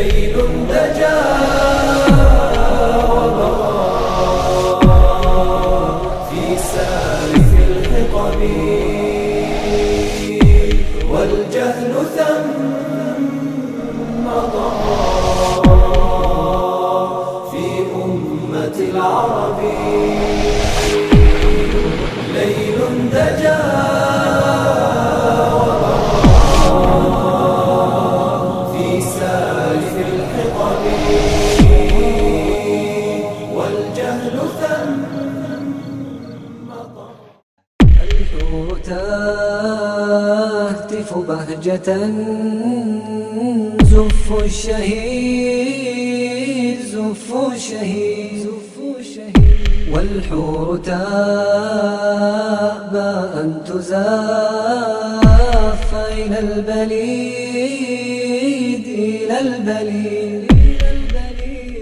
ليل دجى. بهجة زف الشهيد زف الشهيد. والحور تأبى أن تزاف إلى البليد إلى البليد.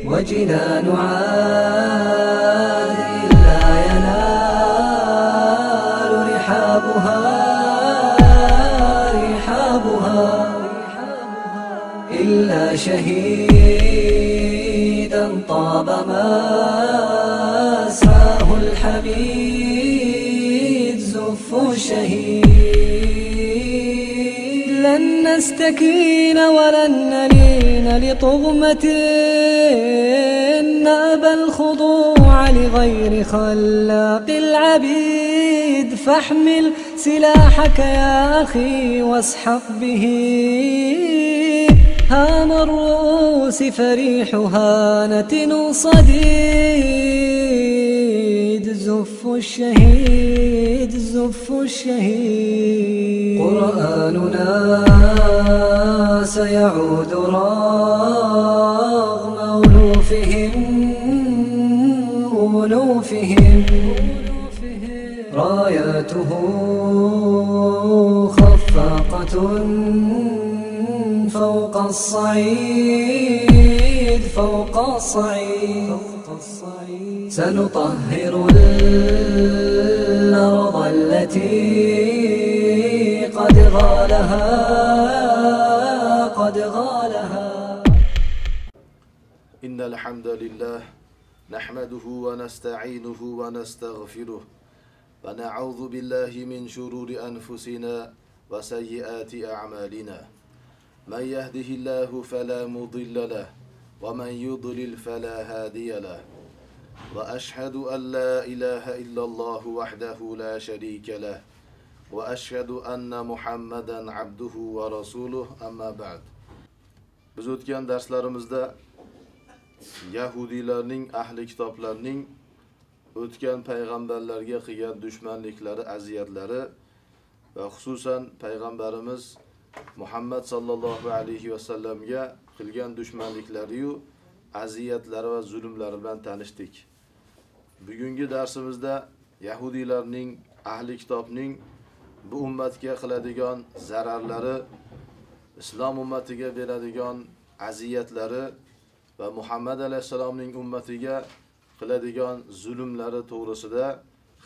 وجنان عاد شهيدا طاب مساه الحميد زف الشهيد لن نستكين ولن نلين لطغمة نأبى الخضوع لغير خلاق العبيد. فاحمل سلاحك يا أخي واسحق به. هام الرؤوس فريح هانة صديد زف الشهيد زف الشهيد. قرآننا سيعود رغم ألوفهم ألوفهم. راياته خفاقة. فوق الصعيد فوق الصعيد. سنطهر الأرض التي قد غالها قد غالها. إن الحمد لله نحمده ونستعينه ونستغفره ونعوذ بالله من شرور أنفسنا وسيئات أعمالنا. من يهده الله فلا مضل له ومن يضلل فلا هادي له وأشهد أن لا إله إلا الله وحده لا شريك له وأشهد أن محمدا عبده ورسوله أما بعد biz o'tgan darslarimizda yahudiylarning ahli kitoblarning o'tgan payg'ambarlarga qilgan dushmanliklari aziyatlari va xususan payg'ambarimiz muhammad sallallohu alayhi vasallamga qilgan dushmanliklariyu aziyatlari va zulmlari bilan tanishdik. Bugungi darsimizda yahudiylarning ahli kitobning bu ummatga qiladigan zararlari islom ummatiga beradigan aziyatlari va muhammad alayhisalomning ummatiga qiladigan zulmlari to'g'risida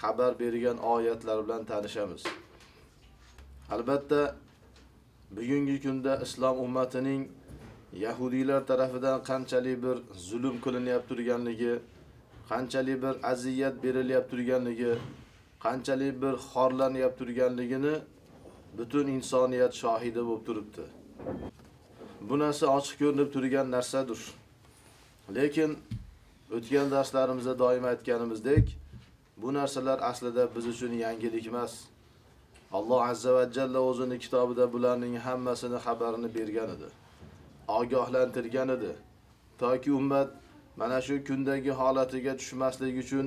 xabar bergan oyatlar bilan tanishamiz. Albatta bugungi kunda islom ummatining yahudiylar tarafidan qanchalik bir zulm qilinyapti turganligi qanchalik bir aziyat berilyapti turganligi qanchalik bir xorlanyapti turganligini butun insoniyat shohidi bo'lib turibdi. Bu narsa ochiq ko'rinib turgan narsadir. Lekin o'tgan darslarimizda doim aytganimizdek bu narsalar aslida biz uchun yangilik emas. Alloh azza va jalla o'zini kitobida bularning hammasini xabarini bergan edi. Ogohlantirgan edi. Toki ummat mana shu kundagi holatiga tushmaslik uchun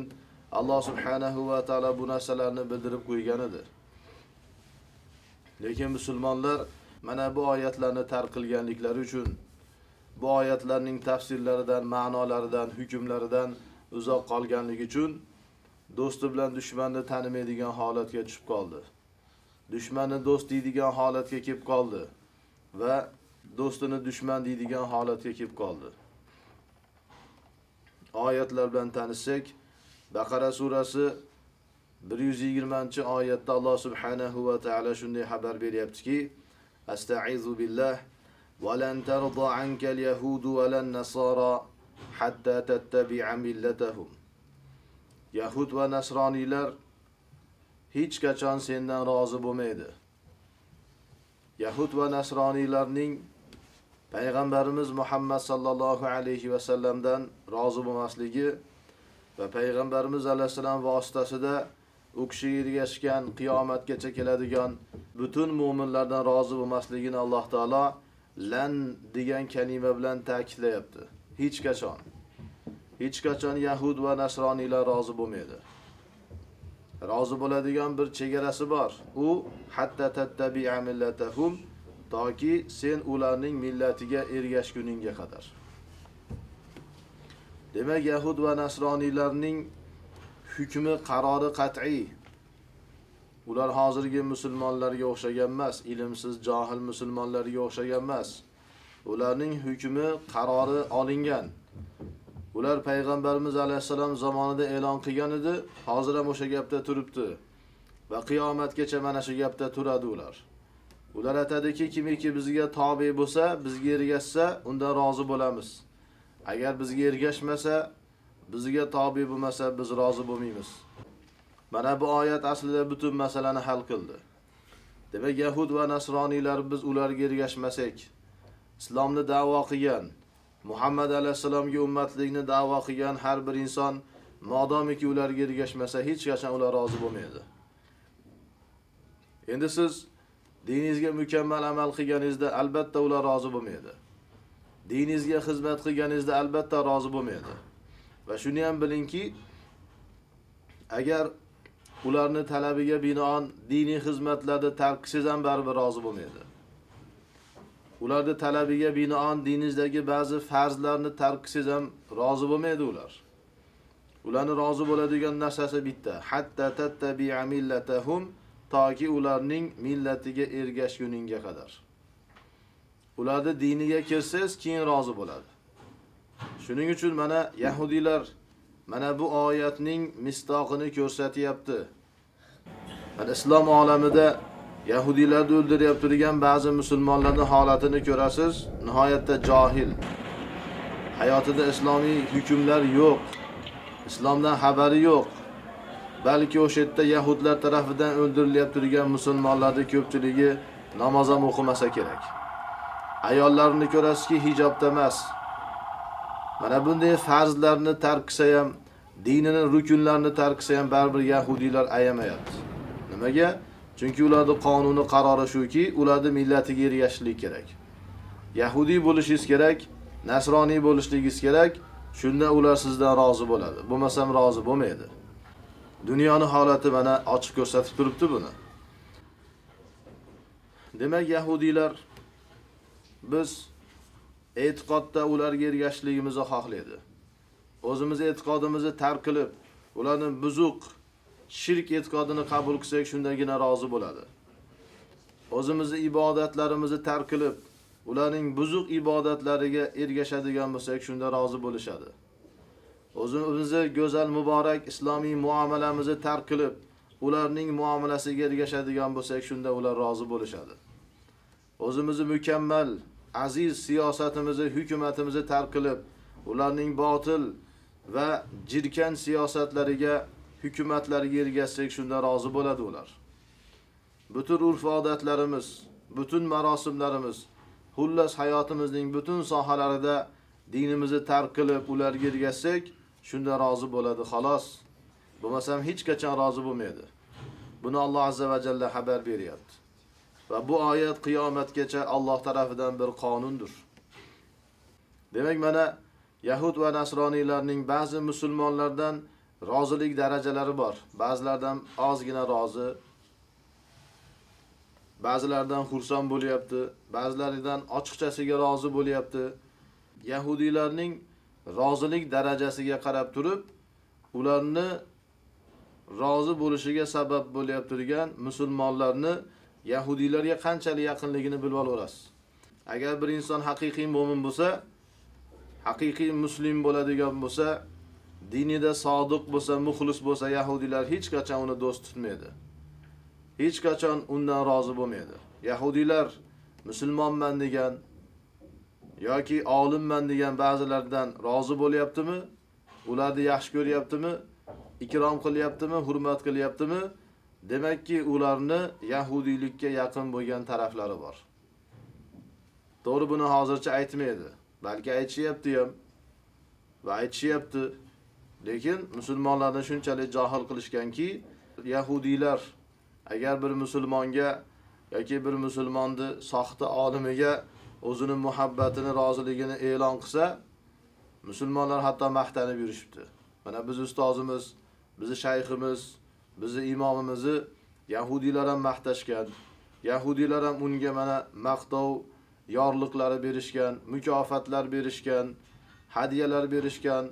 alloh subhanahu va taolo bu narsalarni bildirib qo'ygan edi. Lekin musulmonlar mana bu oyatlarni tark qilganliklari uchun bu oyatlarning tafsirlaridan ma'nolaridan hukmlaridan uzoq qolganligi uchun do'sti bilan dushmanni tanimaydigan holatga tushib qoldi. dushmanni do'st deydigan holatga kelib qoldi va do'stini dushman deydigan holatga kelib qoldi oyatlar bilan tanishsak baqara surasi 120 oyatda alloh subhanahu va taolo shunday xabar beryaptiki astaizu billah ولن ترضى عنك اليهود ولا النصارى حتى تتبع ملتهم Yahud va nasroniylar hech qachon sendan rozi bo'lmaydi. Yahud va nasroniylarning payg'ambarimiz Muhammad sallallohu alayhi va sallamdan rozi bo'lmasligi va payg'ambarimiz alayhissalom vositasida u kishiga ergashgan qiyomatgacha keladigan butun mu'minlardan rozi bo'lmasligini Alloh taolo lan degan kalima bilan ta'kidlayapti. Hech qachon hech qachon yahud va nasroniylar rozi bo'lmaydi. Rozi bo'ladigan bir chegarasi bor. U hatta tattabi'a millatahum toki sen ularning millatiga ergashguningga qadar. Demak, yahud va nasroniylarning hukmi qarori qat'iy. Ular hozirgi musulmonlarga o'xshagan emas, ilmsiz, johil musulmonlarga o'xshagan emas. Ularning hukmi qarori olingan. Ular payg'ambarimiz alayhissalom zamonida e'lon qilgan edi, hozir ham o'sha gapda turibdi. Va qiyomatgacha mana shu gapda turadi ular. Ular aytadiki, kimiki bizga tobe bo'lsa, bizga ergashsa, undan rozi bo'lamiz. Agar bizga ergashmasa, bizga tobe bo'lmasa, biz rozi bo'lmaymiz. Mana bu oyat aslida butun masalani hal qildi. Demak, yahud va nasroniylar biz ularga ergashmasak, islomni da'vo qilgan, Muhammad alayhisalomga ummatlikni da'vo qilgan har bir inson modomiki ularga ergashmasa, hech qachon ular rozi bo'lmaydi. Endi siz diningizga mukammal amal qilganingizda albatta ular rozi bo'lmaydi. Diningizga xizmat qilganingizda albatta rozi bo'lmaydi. Va shuni ham bilingki, agar ularni talabiga binoan diniy xizmatlarda tark qilsangiz ham baribir rozi bo'lmaydi. Ularni talabiga binoan diningizdagi ba'zi farzlarni tark qilsangiz ham rozi bo'lmaydi ular. Ularni rozi bo'ladigan narsasi bitta. Hatta tattabi'a millatahum toki ularning millatiga ergashguningga qadar. Ularni diniga kirsangiz keyin rozi bo'ladi. Shuning uchun mana yahudiylar mana bu oyatning mistoqini ko'rsatyapti. Mana islom olamida yahudiylarni o'ldirib turgan ba'zi musulmonlarning holatini ko'rasiz, nihoyatda johil. Hayotida islomiy hukmlar yo'q. Islomdan xabari yo'q. balki o'sha yerda yahudlar tarafidan o'ldirilyapti turgan musulmonlarning ko'pchiligi namoz ham o'qimasa kerak. Ayollarni ko'rasizki, hijobda emas. Mana bunday farzlarni tark qilsa ham, dinini rukunlarini tark qilsa ham baribir yahudiylar ayamayapti. Nimaga? Chunki ularning qonuni qarori shuki, ularni millatiga ergashishlik kerak. Yahudiy bo'lishingiz kerak, nasroniy bo'lishligingiz kerak, shunda ular sizdan rozi bo'ladi. Bo'lmasam rozi bo'lmaydi. Dunyoni holati mana ochiq ko'rsatib turibdi buni. Demak, yahudiylar biz e'tiqodda ularga ergashishligimizni xohlaydi. O'zimiz e'tiqodimizni tark qilib, ularning buzuq shirk e'tiqodini qabul qilsak, shundagina rozi bo'ladi. O'zimizni ibodatlarimizni tark qilib, ularning buzuq ibodatlariga ergashadigan bo'lsak, shunda rozi bo'lishadi. O'zimizni go'zal muborak islomiy muomalamizni tark qilib, ularning muomalasiga ergashadigan bo'lsak, shunda ular rozi bo'lishadi. O'zimizni mukammal aziz siyosatimizni, hukumatimizni tark qilib, ularning botil va jirkan siyosatlariga, hukumatlarga ergashsak, shunda rozi bo'ladi ular. Butun urf-odatlarimiz, butun marosimlarimiz, xullas hayotimizning butun sohalarida dinimizni tark qilib, ularga ergashsak, shunda rozi bo'ladi, xolos. Bo'lmasam hech qachon rozi bo'lmaydi. Buni Alloh azza va jalla xabar beryapti. Va bu oyat qiyomatgacha Alloh tarafidan bir qonundir. Demak, mana Yahud va nasroniylarning ba'zi musulmonlardan rozilik darajalari bor. Ba'zilardan ozgina rozi, ba'zilardan xursand bo'lyapti, ba'zilaridan ochiqchasiga rozi bo'lyapti. Yahudiylarning rozilik darajasiga qarab turib, ularni rozi bo'lishiga sabab bo'lyapti turgan musulmonlarni yahudiylarga qanchalik yaqinligini bilib olaverasiz. Agar bir inson haqiqiy mu'min bo'lsa, haqiqiy muslim bo'ladigan bo'lsa, dinida sodiq bo'lsa, muxlis bo'lsa, yahudiylar hech qachon uni do'st tutmaydi. Hech qachon undan rozi bo'lmaydi. Yahudiylar musulmonman degan, yoki olimman degan ba'zilardan rozi bo'lyaptimi? Ularni yaxshi ko'ryaptimi? Ikrom qilyaptimi? Hurmat qilyaptimi? Demakki, ularni yahudiylikka yaqin bo'lgan taraflari bor. To'g'ri buni hozircha aytmaydi. Balki aytishyapti ham va aytishyapti. Lekin musulmonlarni shunchalik johil qilishganki, yahudiylar agar bir musulmonga yoki bir musulmonni soxta olimiga o'zini muhabbatini, roziligini e'lon qilsa, musulmonlar hatto maqtanib yurishibdi. Mana biz ustozimiz, bizni shayximiz, bizni imomimizni yahudiylar ham maqtashgan. Yahudiylar ham unga mana maqtov yorliqlari berishgan, mukofotlar berishgan, hadiyalar berishgan,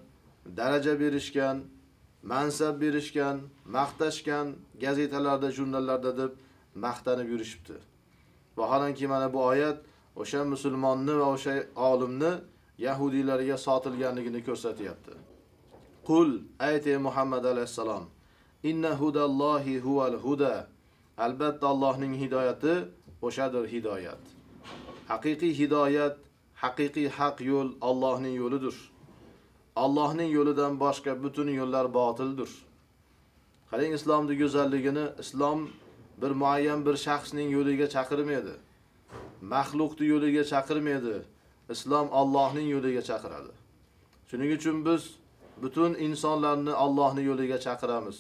daraja berishgan, mansab berishgan, maqtashgan, gazetalarda, jurnallarda deb maqtanib yurishibdi. Vaholanki mana bu oyat o'sha musulmonni va o'sha olimni yahudiylarga sotilganligini ko'rsatyapti. Qul ayte Muhammad alayhisalom Inna hudallohi huval huda. Albatta Allohning hidoyati o'shadir hidoyat. Haqiqiy hidoyat, haqiqiy haq yo'l Allohning yo'lidir. Allohning yo'lidan boshqa butun yo'llar botildir. Qarang islomning go'zalligini, islom bir muayyan bir shaxsning yo'liga chaqirmaydi. Maxluqning yo'liga chaqirmaydi. Islom Allohning yo'liga chaqiradi. Shuning uchun biz butun insonlarni Allohning yo'liga chaqiramiz.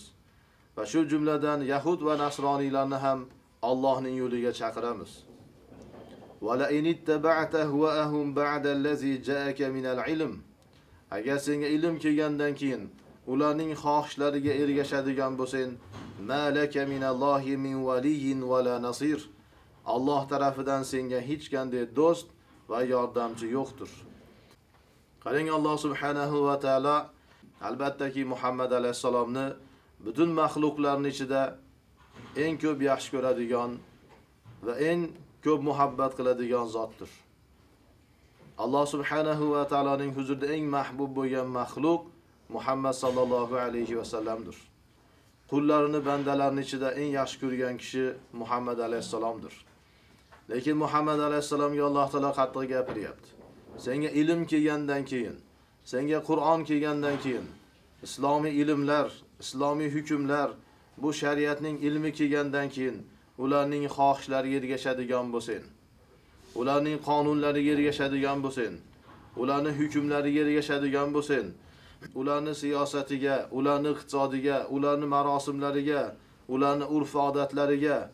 Va shu jumladan yahud va nasroniylarni ham Allohning yo'liga chaqiramiz. Wala in ittaba'ta ahum ba'da allazi ja'aka min al-ilm. Agar senga ilm kelgandan keyin ularning xohishlariga ergashadigan bo'lsang, malaka minallohi min waliyyin wala nasir. Alloh tarafidan senga hech qanday do'st va yordamchi yo'qdir. Qarang Alloh subhanahu va taolo albattaki Muhammad alayhisalomni butun maxluqlarning ichida eng ko'p yaxshi ko'radigan va eng ko'p muhabbat qiladigan zotdir. Alloh subhanahu va taoloning huzurida eng mahbub bo'lgan maxluq Muhammad sallallohu alayhi va sallamdir. Qullarini bandalarini ichida eng yaxshi ko'rgan kishi Muhammad alayhisalomdir. Lekin Muhammad alayhisalomga Alloh taolo qattiq gapiryapti. Senga ilm kelgandan keyin, senga Qur'on kelgandan keyin, islomiy ilmlar, islomiy hukmlar, bu shariatning ilmi kelgandan keyin ularning xohishlariga ergashadigan bo'lsang, ularning qonunlariga ergashadigan bo'lsin ularni hukmlariga ergashadigan bo'lsin ularni siyosatiga, ularni iqtisodiga, ularni marosimlariga, ularni urf-odatlariga,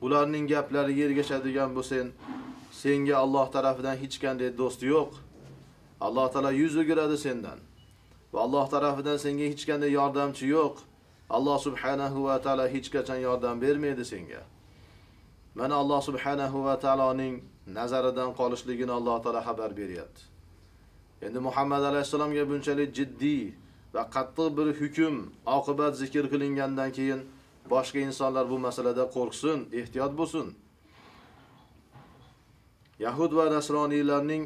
ularning gaplariga ergashadigan bo'lsin senga Alloh tarafidan hech qanday do'st yo'q. Alloh taolo yuz o'giradi sendan. Va Alloh tarafidan senga hech qanday yordamchi yo'q. Alloh subhanahu va taolo hech qachon yordam bermaydi senga. Mana Alloh subhanahu va taoloning nazaridan qolishligini Alloh taolo xabar beryapti. Endi Muhammad alayhisolamga bunchalik jiddiy va qattiq bir hukm, oqibat zikr qilingandan keyin boshqa insonlar bu masalada qo'rqsin, ehtiyot bo'lsin. Yahud va nasroniylarning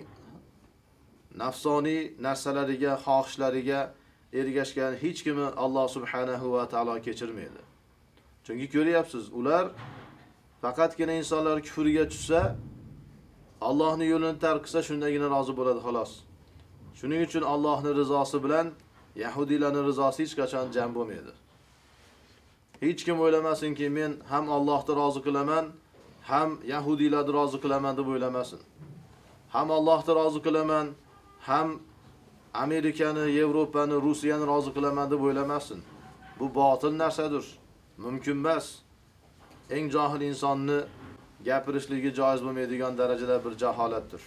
nafsoniy narsalariga, xohishlariga ergashgan hech kimni Alloh subhanahu va taolo kechirmaydi. Chunki ko'ryapsiz, ular faqatgina insonlar kufriga tushsa, Allohning yo'lini tark qilsa shundagina rozi bo'ladi xolos. Shuning uchun Allohning rizosi bilan yahudiylarning rizosi hech qachon jam bo'lmaydi. Hech kim o'ylamasinki, men ham Allohni rozi qilaman, ham yahudiylarni rozi qilaman deb o'ylamasin. Ham Allohni rozi qilaman, ham Amerikani, Yevropani, Rusiyani rozi qilaman deb o'ylamasin. Bu botil narsadir. Mumkin emas. Eng johil insonni gapirishligi joiz bo'lmaydigan darajada bir jaholatdir.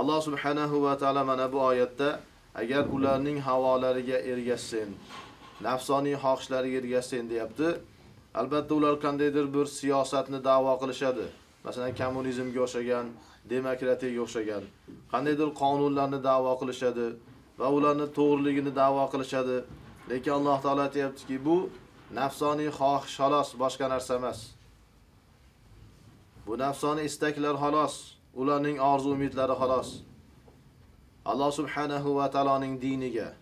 Alloh subhanahu va taolo mana bu oyatda agar ularning havolariga ergashsin, nafsoniy xohishlariga ergashsin deyapti. Albatta ular qandaydir bir siyosatni da'vo qilishadi. Masalan, kommunizmga o'xshagan, demokratiyaga o'xshagan qandaydir qonunlarni da'vo qilishadi va ularni to'g'riligini da'vo qilishadi. Lekin Alloh taolo aytayaptiki, bu nafsoniy xohish xolos, boshqa narsa emas. Bu nafsoniy istaklar xolos, ularning orzu umidlari xolos. Alloh subhanahu va taoloning diniga.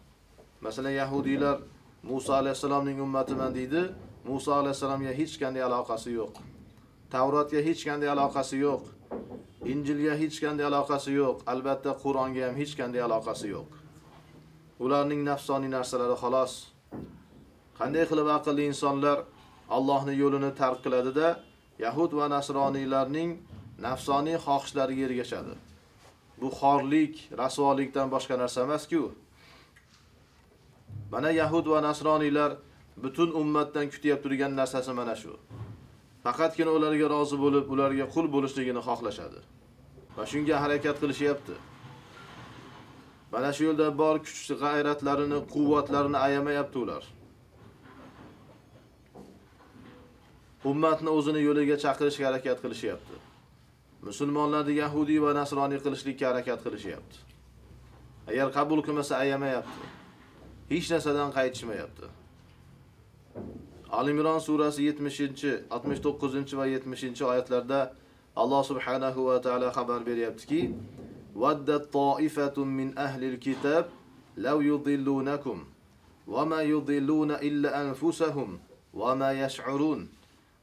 Masalan, yahudiylar Musa alayhisalomning ummatiman deydi. Musa alayhisalomga hech qanday aloqasi yo'q. Tavrotga hech qanday aloqasi yo'q. Injilga hech qanday aloqasi yo'q. Albatta Qur'onga ham hech qanday aloqasi yo'q. Ularning nafsoniy narsalari xolos. Qanday qilib aqlli insonlar Allohning yo'lini tark qiladida Yahud va nasroniylarning nafsoniy xohishlariga ergashadi. Bu xorlik, rasvolikdan boshqa narsa emas-ku. Mana Yahud va nasroniylar butun ummatdan kutyab turgan narsasi mana shu. Faqatgina ularga rozi bo'lib, ularga qul bo'lishligini xohlashadi. Va shunga harakat qilishyapti. Mana shu yo'lda bor kuch g'ayratlarini, quvvatlarini ayamayapti ular. Ummatni o'zini yo'liga chaqirishga harakat qilishyapti. Musulmonlarni Yahudi va Nasroniy qilishlikka harakat qilishyapti. Agar qabul qilmasa ayamayapti. Hech narsadan qaytishmayapti. Al-Imron surasi 70, 69 va 70 oyatlarda Alloh subhanahu va taolo xabar beryaptiki: "Vaddat ta'ifatun min ahli kitob law yudillunakum va ma yudilluna illa anfusahum va ma yash'urun."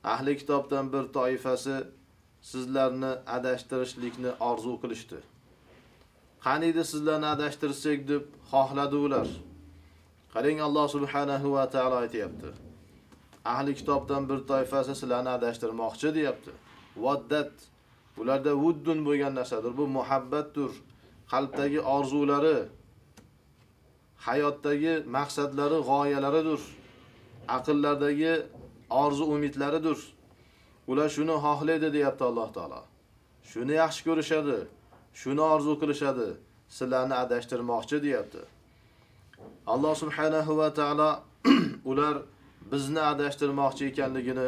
Ahli kitobdan bir toifasi sizlarni adashtirishlikni orzu qilishdi. Qaniydi sizlarni adashtirsak deb xohladi ular. Qarang Alloh subhanahu va taolo aytayapti. Ahli kitobdan bir toifasi sizlarni adashtirmoqchi deyapti. Waddat ularda wuddun bo'lgan narsadir. Bu muhabbatdir. Qalbdagi orzulari, hayotdagi maqsadlari, g'oyalaridir. Aqllardagi orzu umidlaridir. Ular shuni xohlaydi deyapti Alloh taolo. Shuni yaxshi ko'rishadi, shuni orzu qilishadi, sizlarni adashtirmoqchi deyapti. Alloh subhanahu va taolo ular bizni adashtirmoqchi ekanligini,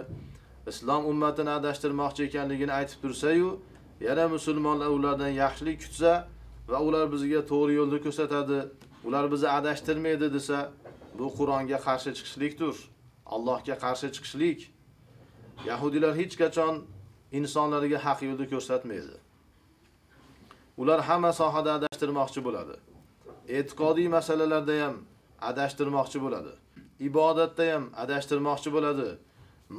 islom ummatini adashtirmoqchi ekanligini aytib tursa-yu, yana musulmonlar ulardan yaxshilik kutsa va ular bizga to'g'ri yo'lni ko'rsatadi, ular bizni adashtirmaydi desa, bu Qur'onga qarshi chiqishlikdir. Allohga qarshi chiqishlik. Yahudilar hech qachon insonlarga haq yo'lni ko'rsatmaydi. Ular hamma sohada adashtirmoqchi bo'ladi. E'tiqodiy masalalarda ham adashtirmoqchi bo'ladi. Ibodatda ham adashtirmoqchi bo'ladi.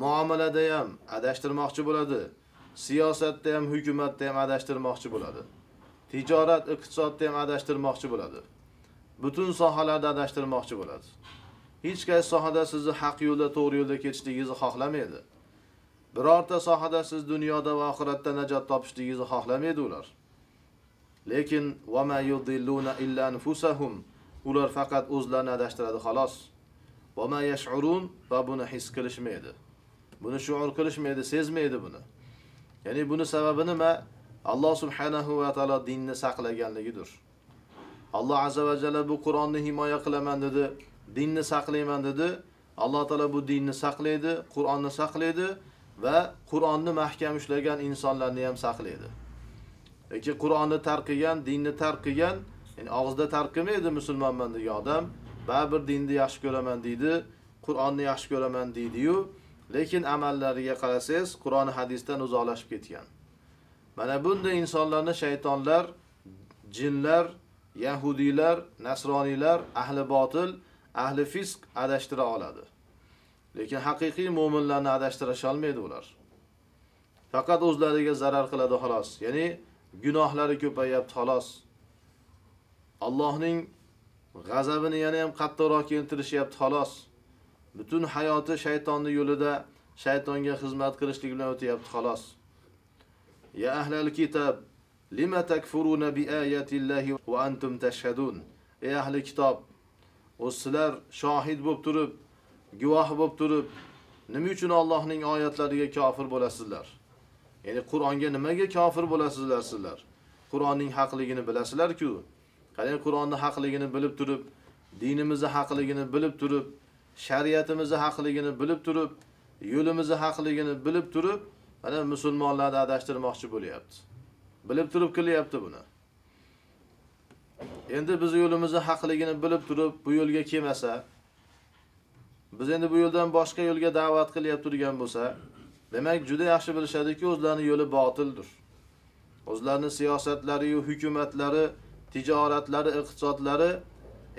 Muomalada ham adashtirmoqchi bo'ladi. Siyosatda ham, hukumatda ham adashtirmoqchi bo'ladi. Tijorat, iqtisodda ham adashtirmoqchi bo'ladi. Butun sohalarda adashtirmoqchi bo'ladi. Hech qaysi sohada sizni haq yo'lda, to'g'ri yo'lda ketishligingizni xohlamaydi. Birorta sohada siz dunyoda va oxiratda najot topishligingizni xohlamaydi ular. Lekin va yudilluna illa anfusahum ular faqat o'zlarini adashtiradi xolos. Va yash'urun va buni his qilishmaydi. Buni shuur qilishmaydi, sezmaydi buni. Ya'ni buni sababi nima? Alloh subhanahu va taolo dinni saqlaganligidir. Alloh azza va jalla bu Qur'onni himoya qilaman dedi, dinni saqlayman dedi. Alloh taolo bu dinni saqlaydi, Qur'onni saqlaydi va Qur'onni mahkam ushlagan insonlarni ham saqlaydi. Lekin Qur'onni tark qilgan, dinni tark qilgan, ya'ni og'izda tark qilmaydi musulmonman degan odam, baribir dinni yaxshi ko'raman deydi, Qur'onni yaxshi ko'raman deydi-yu, lekin amallariga qarasangiz, Qur'on hadisdan uzoqlashib ketgan. Mana bunday insonlarni shaytonlar, jinlar, yahudiylar, nasroniylar, ahli botil, ahli fisq adashtira oladi. Lekin haqiqiy mu'minlarni adashtira olmaydi ular. Faqat o'zlariga zarar qiladi xolos. Ya'ni gunohlari ko'payapti xolos. Allohning g'azabini yana ham qattiqroq keltirishyapti xolos. Butun hayoti shaytonning yo'lida shaytonga xizmat qilishlik bilan o'tyapti xolos. Ya ahlal kitob, lima takfuruna bi ayati Allohi va antum tashhadun? Ey ahli kitob, o sizlar shohid bo'lib turib, guvoh bo'lib turib, nima uchun Allohning oyatlariga kofir bo'lasizlar? Ya'ni Qur'onga nimaga kofir bo'lasizlar sizlar? Qur'onning haqligini bilasizlar-ku. Qarang Qur'onning haqligini bilib turib, dinimizni haqligini bilib turib, shariatimizni haqligini bilib turib, yo'limizni haqligini bilib turib, mana musulmonlarni adashtirmoqchi bo'lyapti. Bilib turib qilyapti buni. Endi biz yo'limizni haqligini bilib turib, bu yo'lga kelmasa, biz endi bu yo'ldan boshqa yo'lga da'vat qilyap turgan bo'lsa, demak juda yaxshi bilishadiki, o'zlarining yo'li botildir. O'zlarining siyosatlari, hukumatlari, tijoratlari, iqtisodlari,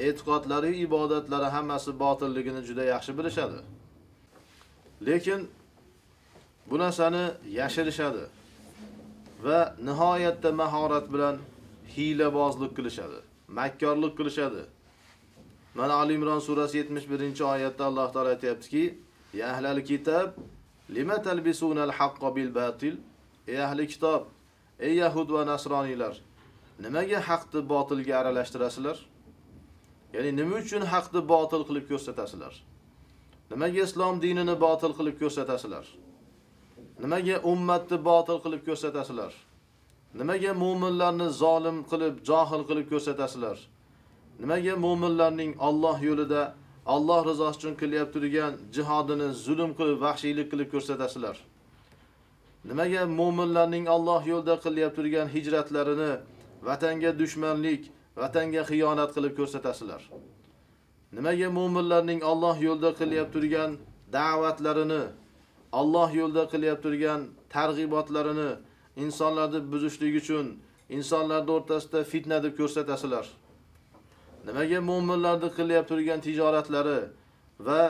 e'tiqodlari, ibodatlari hammasi botilligini juda yaxshi bilishadi. Lekin bu narsani yashirishadi. va nihoyatda mahorat bilan hiylabozlik qilishadi, makkorlik qilishadi. Mana Ali Imron surasi 71-oyatda Alloh taolo aytayaptiki: "Ya ahlal kitob, lima talbisuna al-haqqa bil batil?" Ey ahli kitob, ey yahud va nasroniylar, nimaga haqni botilga aralashtirasizlar? Ya'ni nima uchun haqni botil qilib ko'rsatasizlar? Nimaga islom dinini botil qilib ko'rsatasizlar? Nimaga ummatni botil qilib ko'rsatasizlar? Nimaga mu'minlarni zolim qilib, johil qilib ko'rsatasizlar? Nimaga mu'minlarning Alloh yo'lida Alloh rizosi uchun qilyapti turgan jihodini zulm qilib, vahshiylik qilib ko'rsatasizlar? Nimaga mu'minlarning Alloh yo'lida qilyapti turgan hijratlarini vatanga dushmanlik, vatanga xiyonat qilib ko'rsatasizlar? Nimaga mu'minlarning Alloh yo'lida qilyapti turgan da'vatlarini, Alloh yo'lida qilyapti turgan targ'ibotlarini insonlarni buzishlik uchun insonlarni o'rtasida fitna deb ko'rsatasizlar? Nimaga mu'minlarning qilyap turgan tijoratlari va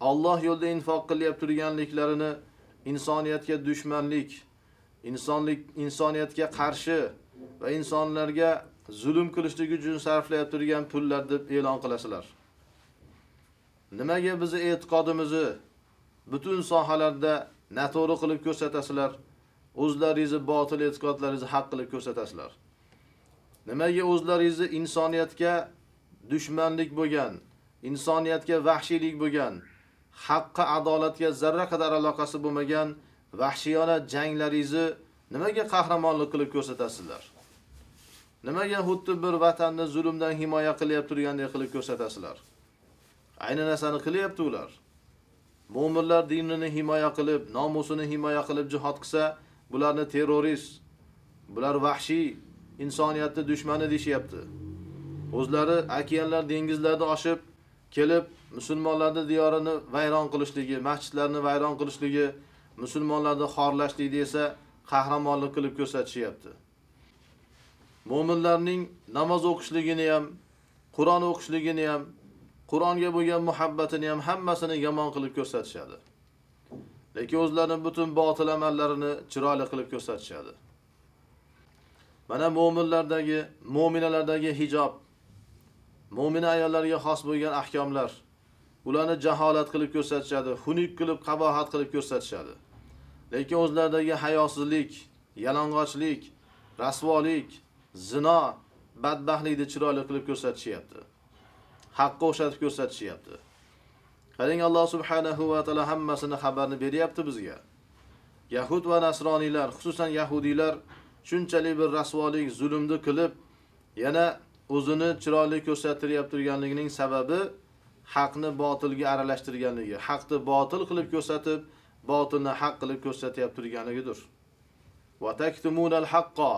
Alloh yo'lida infoq qilyap turganliklarini insoniyatga dushmanlik, insonlik insoniyatga qarshi va insonlarga zulm qilishlik uchun sarflayap turgan pullar deb e'lon qilasizlar? Nimaga bizni e'tiqodimizni butun sohalarda noto'g'ri qilib ko'rsatasizlar? O'zlaringizni botil e'tiqodlaringizni haq qilib ko'rsatasizlar? Nimaga o'zlaringizni insoniyatga dushmanlik bo'lgan, insoniyatga vahshiylik bo'lgan, haqqa adolatga zarra qadar aloqasi bo'lmagan vahshiyona janglaringizni nimaga qahramonlik qilib ko'rsatasizlar? Nimaga xuddi bir vatanni zulmdan himoya qilyapti turgandek qilib ko'rsatasizlar? Ayni narsani qilyapti ular. Mo'minlar dinini himoya qilib, nomusini himoya qilib jihad qilsa, bularni terrorist, bular vahshiy, insoniyatni dushmani deyishyapti. O'zlari okeanlar, dengizlarda oshib kelib musulmonlarni diyorini vayron qilishligi, masjidlarni vayron qilishligi, musulmonlarni xorlashligi esa qahramonlik qilib ko'rsatishyapti. Mo'minlarning namoz o'qishligini ham, Qur'on o'qishligini ham, Qur'onga bo'lgan muhabbatini ham hammasini yomon qilib ko'rsatishadi. Lekin o'zlarining butun botil amallarini chiroyli qilib ko'rsatishadi. Mana mu'minlardagi, mu'minalardagi hijob, mo'mina ayollarga xos bo'lgan ahkomlar, ularni jaholat qilib ko'rsatishadi, xunuk qilib, qabohat qilib ko'rsatishadi. Lekin o'zlaridagi hayosizlik, yalang'ochlik, rasvolik, zino, badbaxtlikni chiroyli qilib ko'rsatishyapti. Haqqa o'xshatib ko'rsatishyapti. Qarang Alloh subhanahu va taolo hammasini xabarni beryapti bizga. Yahud va nasroniylar, xususan yahudiylar shunchalik bir rasvolik, zulmni qilib, yana o'zini chiroyli ko'rsatiryapti turganligining sababi haqni botilga aralashtirganligi, haqni botil qilib ko'rsatib, botilni haq qilib ko'rsatyapti turganligidir. Va taktumunal haqqo.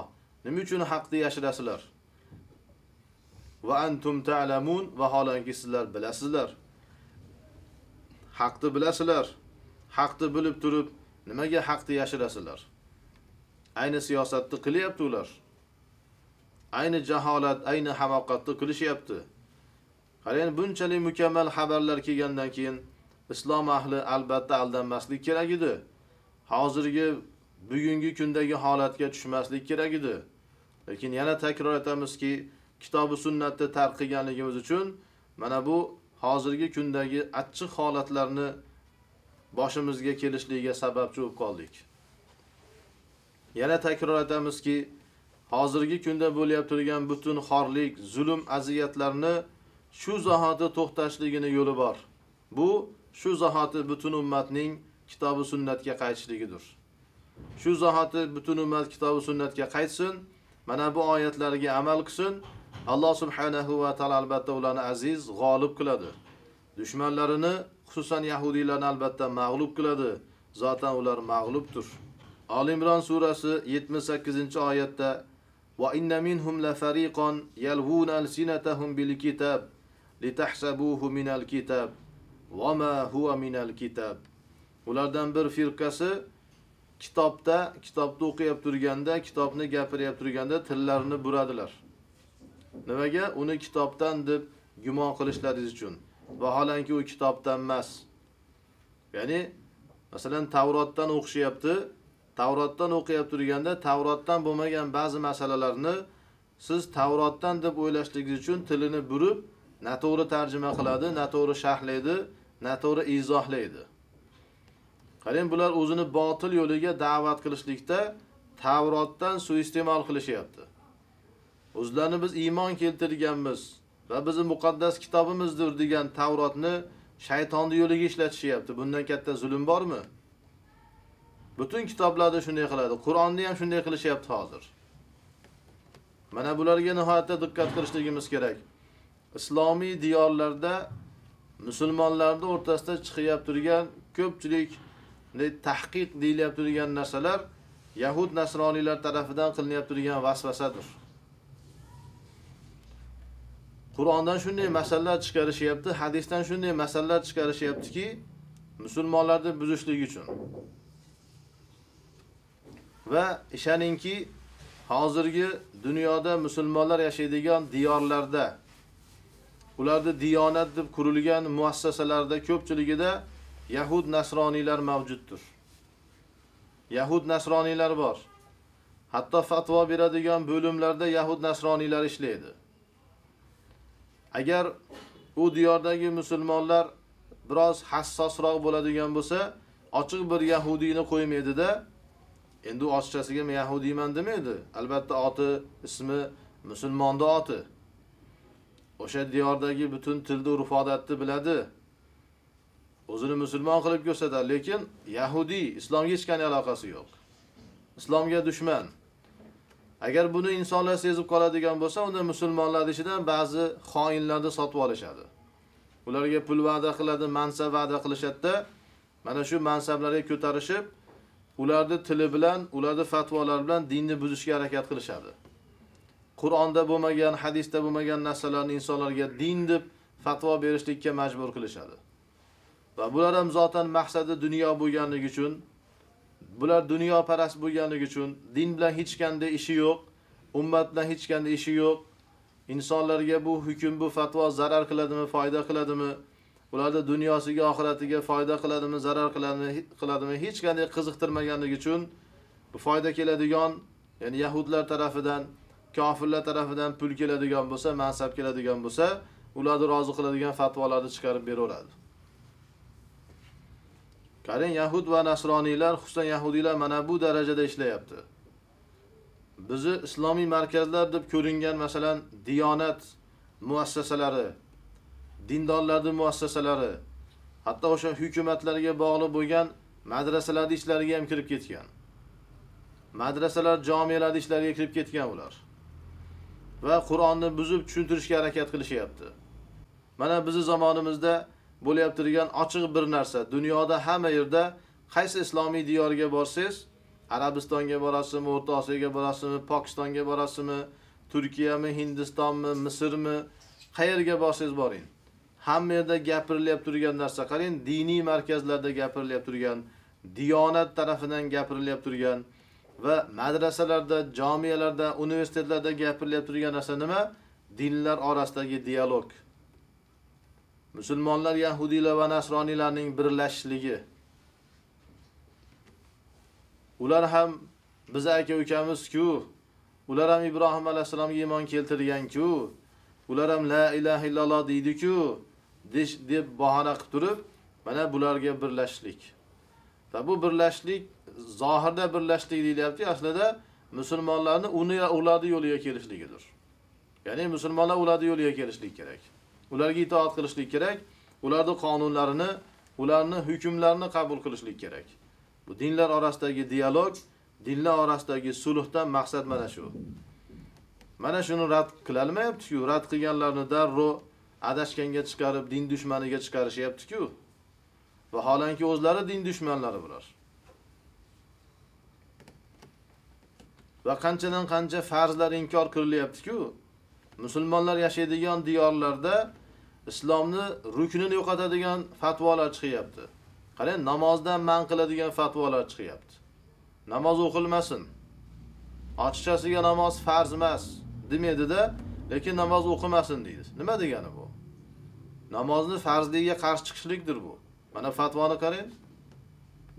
Nima uchun haqni yashirasizlar? Va antum ta'lamun va holanki sizlar bilasizlar. Haqni bilasizlar. Haqni bilib turib, nimaga haqni yashirasizlar? Ayni siyosatni qilyapti ular. Ayni jaholat, ayni hamoqatni qilishyapti. Qarang, bunchalik mukammal xabarlar kelgandan keyin islom ahli albatta aldanmaslik kerak edi. Hozirgi bugungi kundagi holatga tushmaslik kerak edi. Lekin yana takror aytamizki, kitobi sunnatni tark qilganligimiz uchun mana bu hozirgi kundagi achchiq holatlarni boshimizga kelishligiga sababchi bo'lib qoldik. Yana takror aytamizki, hozirgi kunda bo'layotgan turgan butun xorlik, zulm, aziyatlarni shu zahoti to'xtashligini yo'li bor. Bu shu zahoti butun ummatning kitobi sunnatga qaytishligidir. Shu zahoti butun ummat kitobi sunnatga qaytsin, mana bu oyatlarga amal qilsin. Alloh subhanahu va taolo albatta ularni aziz, g'olib qiladi. Dushmanlarini, xususan yahudiylarni albatta mag'lub qiladi. Zotan ular mag'lubdir. Ali Imron surasi 78-oyatda va inna minhum la fariqan yalwuna alsinatahum bil kitab litahsabuhu minal kitab va ma huwa minal kitab. Ulardan bir firqasi kitobda, kitobni o'qiyap turganda, kitobni gapiryap turganda tillarini buradilar. Nimaga? Uni kitobdan deb gumon qilishlaringiz uchun. Vaholanki u kitobdan emas. Ya'ni masalan Tavrotdan o'qishyapti, Tavrotdan o'qiyap turganda Tavrotdan bo'lmagan ba'zi masalalarni siz Tavrotdan deb o'ylashligingiz uchun tilini burib, noto'g'ri tarjima qiladi, noto'g'ri sharhlaydi, noto'g'ri izohlaydi. Qarang, bular o'zini botil yo'liga da'vat qilishlikda Tavrotdan suiiste'mol qilishyapti. O'zlarini biz iymon keltirganmiz va bizning muqaddas kitobimizdir degan Tavrotni shaytonning yo'liga ishlatishyapti. Bundan katta zulm bormi? Butun kitoblarda shunday qiladi. Qur'onni ham shunday qilishyapti hozir. Mana bularga nihoyatda diqqat qilishligimiz kerak. Islomiy diyorlarda musulmonlarning o'rtasida chiqyap turgan ko'pchilik tahqiq deyilyapti turgan narsalar Yahud nasroniylar tomonidan qilinayotgan turgan vasvasadir. Qur'ondan shunday masalalar chiqarishyapti, hadisdan shunday masalalar chiqarishyaptiki, musulmonlarni buzishlik uchun. Va ishoningki, hozirgi dunyoda musulmonlar yashaydigan diyorlarda ularda diyonat deb qurilgan muassasalarda ko'pchiligida yahud nasroniylar mavjuddir. Yahud nasroniylar bor. Hatto fatvo beradigan bo'limlarda yahud nasroniylar ishlaydi. Agar u diyordagi musulmonlar biroz hassosroq bo'ladigan bo'lsa, ochiq bir yahudiyni qo'ymaydida endi u ochiqchasiga men yahudiyman demaydi. Albatta oti, ismi musulmonda oti. O'sha diyordagi butun tilni urf odatni biladi. O'zini musulmon qilib ko'rsatadi, lekin yahudiy islomga hech qanday aloqasi yo'q. Islomga dushman. Agar buni insonlar sezib qoladigan bo'lsa, unda musulmonlar ichidan ba'zi xoinlarni sotib olishadi. Ularga pul va'da qiladi, mansab va'da qilishadida Mana shu mansablarga ko'tarishib, ularni tili bilan, ularni fatvolari bilan dinni buzishga harakat qilishadi. Qur'onda bo'lmagan, hadisda bo'lmagan narsalarni insonlarga din deb fatvo berishlikka majbur qilishadi. Va bular ham zotan maqsadi dunyo bo'lganligi uchun bular dunyoparast bo'lganligi uchun din bilan hech qanday ishi yo'q, ummat bilan hech qanday ishi yo'q. Insonlarga bu hukm, bu fatvo zarar qiladimi, foyda qiladimi? Ularni dunyosiga, oxiratiga foyda qiladimi, zarar qiladimi, qiladimi? Hech qanday qiziqtirmaganligi uchun bu foyda keladigan, ya'ni yahudlar tarafidan, kofirlar tarafidan pul keladigan bo'lsa, mansab keladigan bo'lsa, ularni rozi qiladigan fatvolarni chiqarib beraveradi. Qarang, Yahud va Nasroniylar, xususan Yahudiylar mana bu darajada ishlayapti. Bizi islomiy markazlar deb ko'ringan, masalan, diyonat muassasalari, dindorlarni muassasalari, hatto o'sha hukumatlarga bog'liq bo'lgan madrasalarni ishlariga ham kirib ketgan. Madrasalar, jomiyalarni ishlariga kirib ketgan ular. Va Qur'onni buzib tushuntirishga harakat qilishyapti. Mana bizning zamonimizda bo'layapti turgan ochiq bir narsa. Dunyoda hamma yerda qaysi islomiy diyorga borsangiz, Arabistonga borasizmi, O'rta Osiyoga borasizmi, Pokistonga borasizmi, Turkiyami, Hindistonmi, Misrmi, qayerga borsangiz boring. Hamma yerda gapirilyap turgan narsa, qarang, diniy markazlarda gapirilyap turgan, diyonat tarafidan gapirilyap turgan va madrasalarda, jomiyalarda, universitetlarda gapirilyap turgan narsa nima? Dinlar orasidagi dialog. Musulmonlar, yahudiylar va nasroniylarning birlashishligi. Ular ham biz aka ukamiz-ku. Ular ham Ibrohim alayhisalomga iymon keltirgan-ku. Ular ham la ilaha illalloh deydi-ku, deb bahona qilib turib, mana bularga birlashlik. Va bu birlashlik zohirda birlashishlik deyilyapti, aslida musulmonlarni uni ularni yo'liga kelishligidir. Ya'ni musulmonlar ularni yo'liga kelishlik kerak. Ularga itoat qilishlik kerak, ularning qonunlarini, ularning hukmlarini qabul qilishlik kerak. Bu dinlar orasidagi dialog, dinlar orasidagi sulhdan maqsad mana shu. Mana shuni rad qilolmayaptiku rad qilganlarni darro adashganga chiqarib, din dushmaniga chiqarishyaptiku Vaholanki o'zlari din dushmanlari bular. Va qanchadan qancha farzlar inkor qilinyaptiku Musulmonlar yashaydigan diyorlarda islomni ruknini yo'qotadigan fatvolar chiqyapti. Qarang, namozdan man qiladigan fatvolar chiqyapti. Namoz o'qilmasin. Ochiqchasiga namoz farz emas demaydi-da, lekin namoz o'qimasin deydi. Nima degani bu? Namozni farzligiga qarshi chiqishlikdir bu. Mana fatvoni qarang.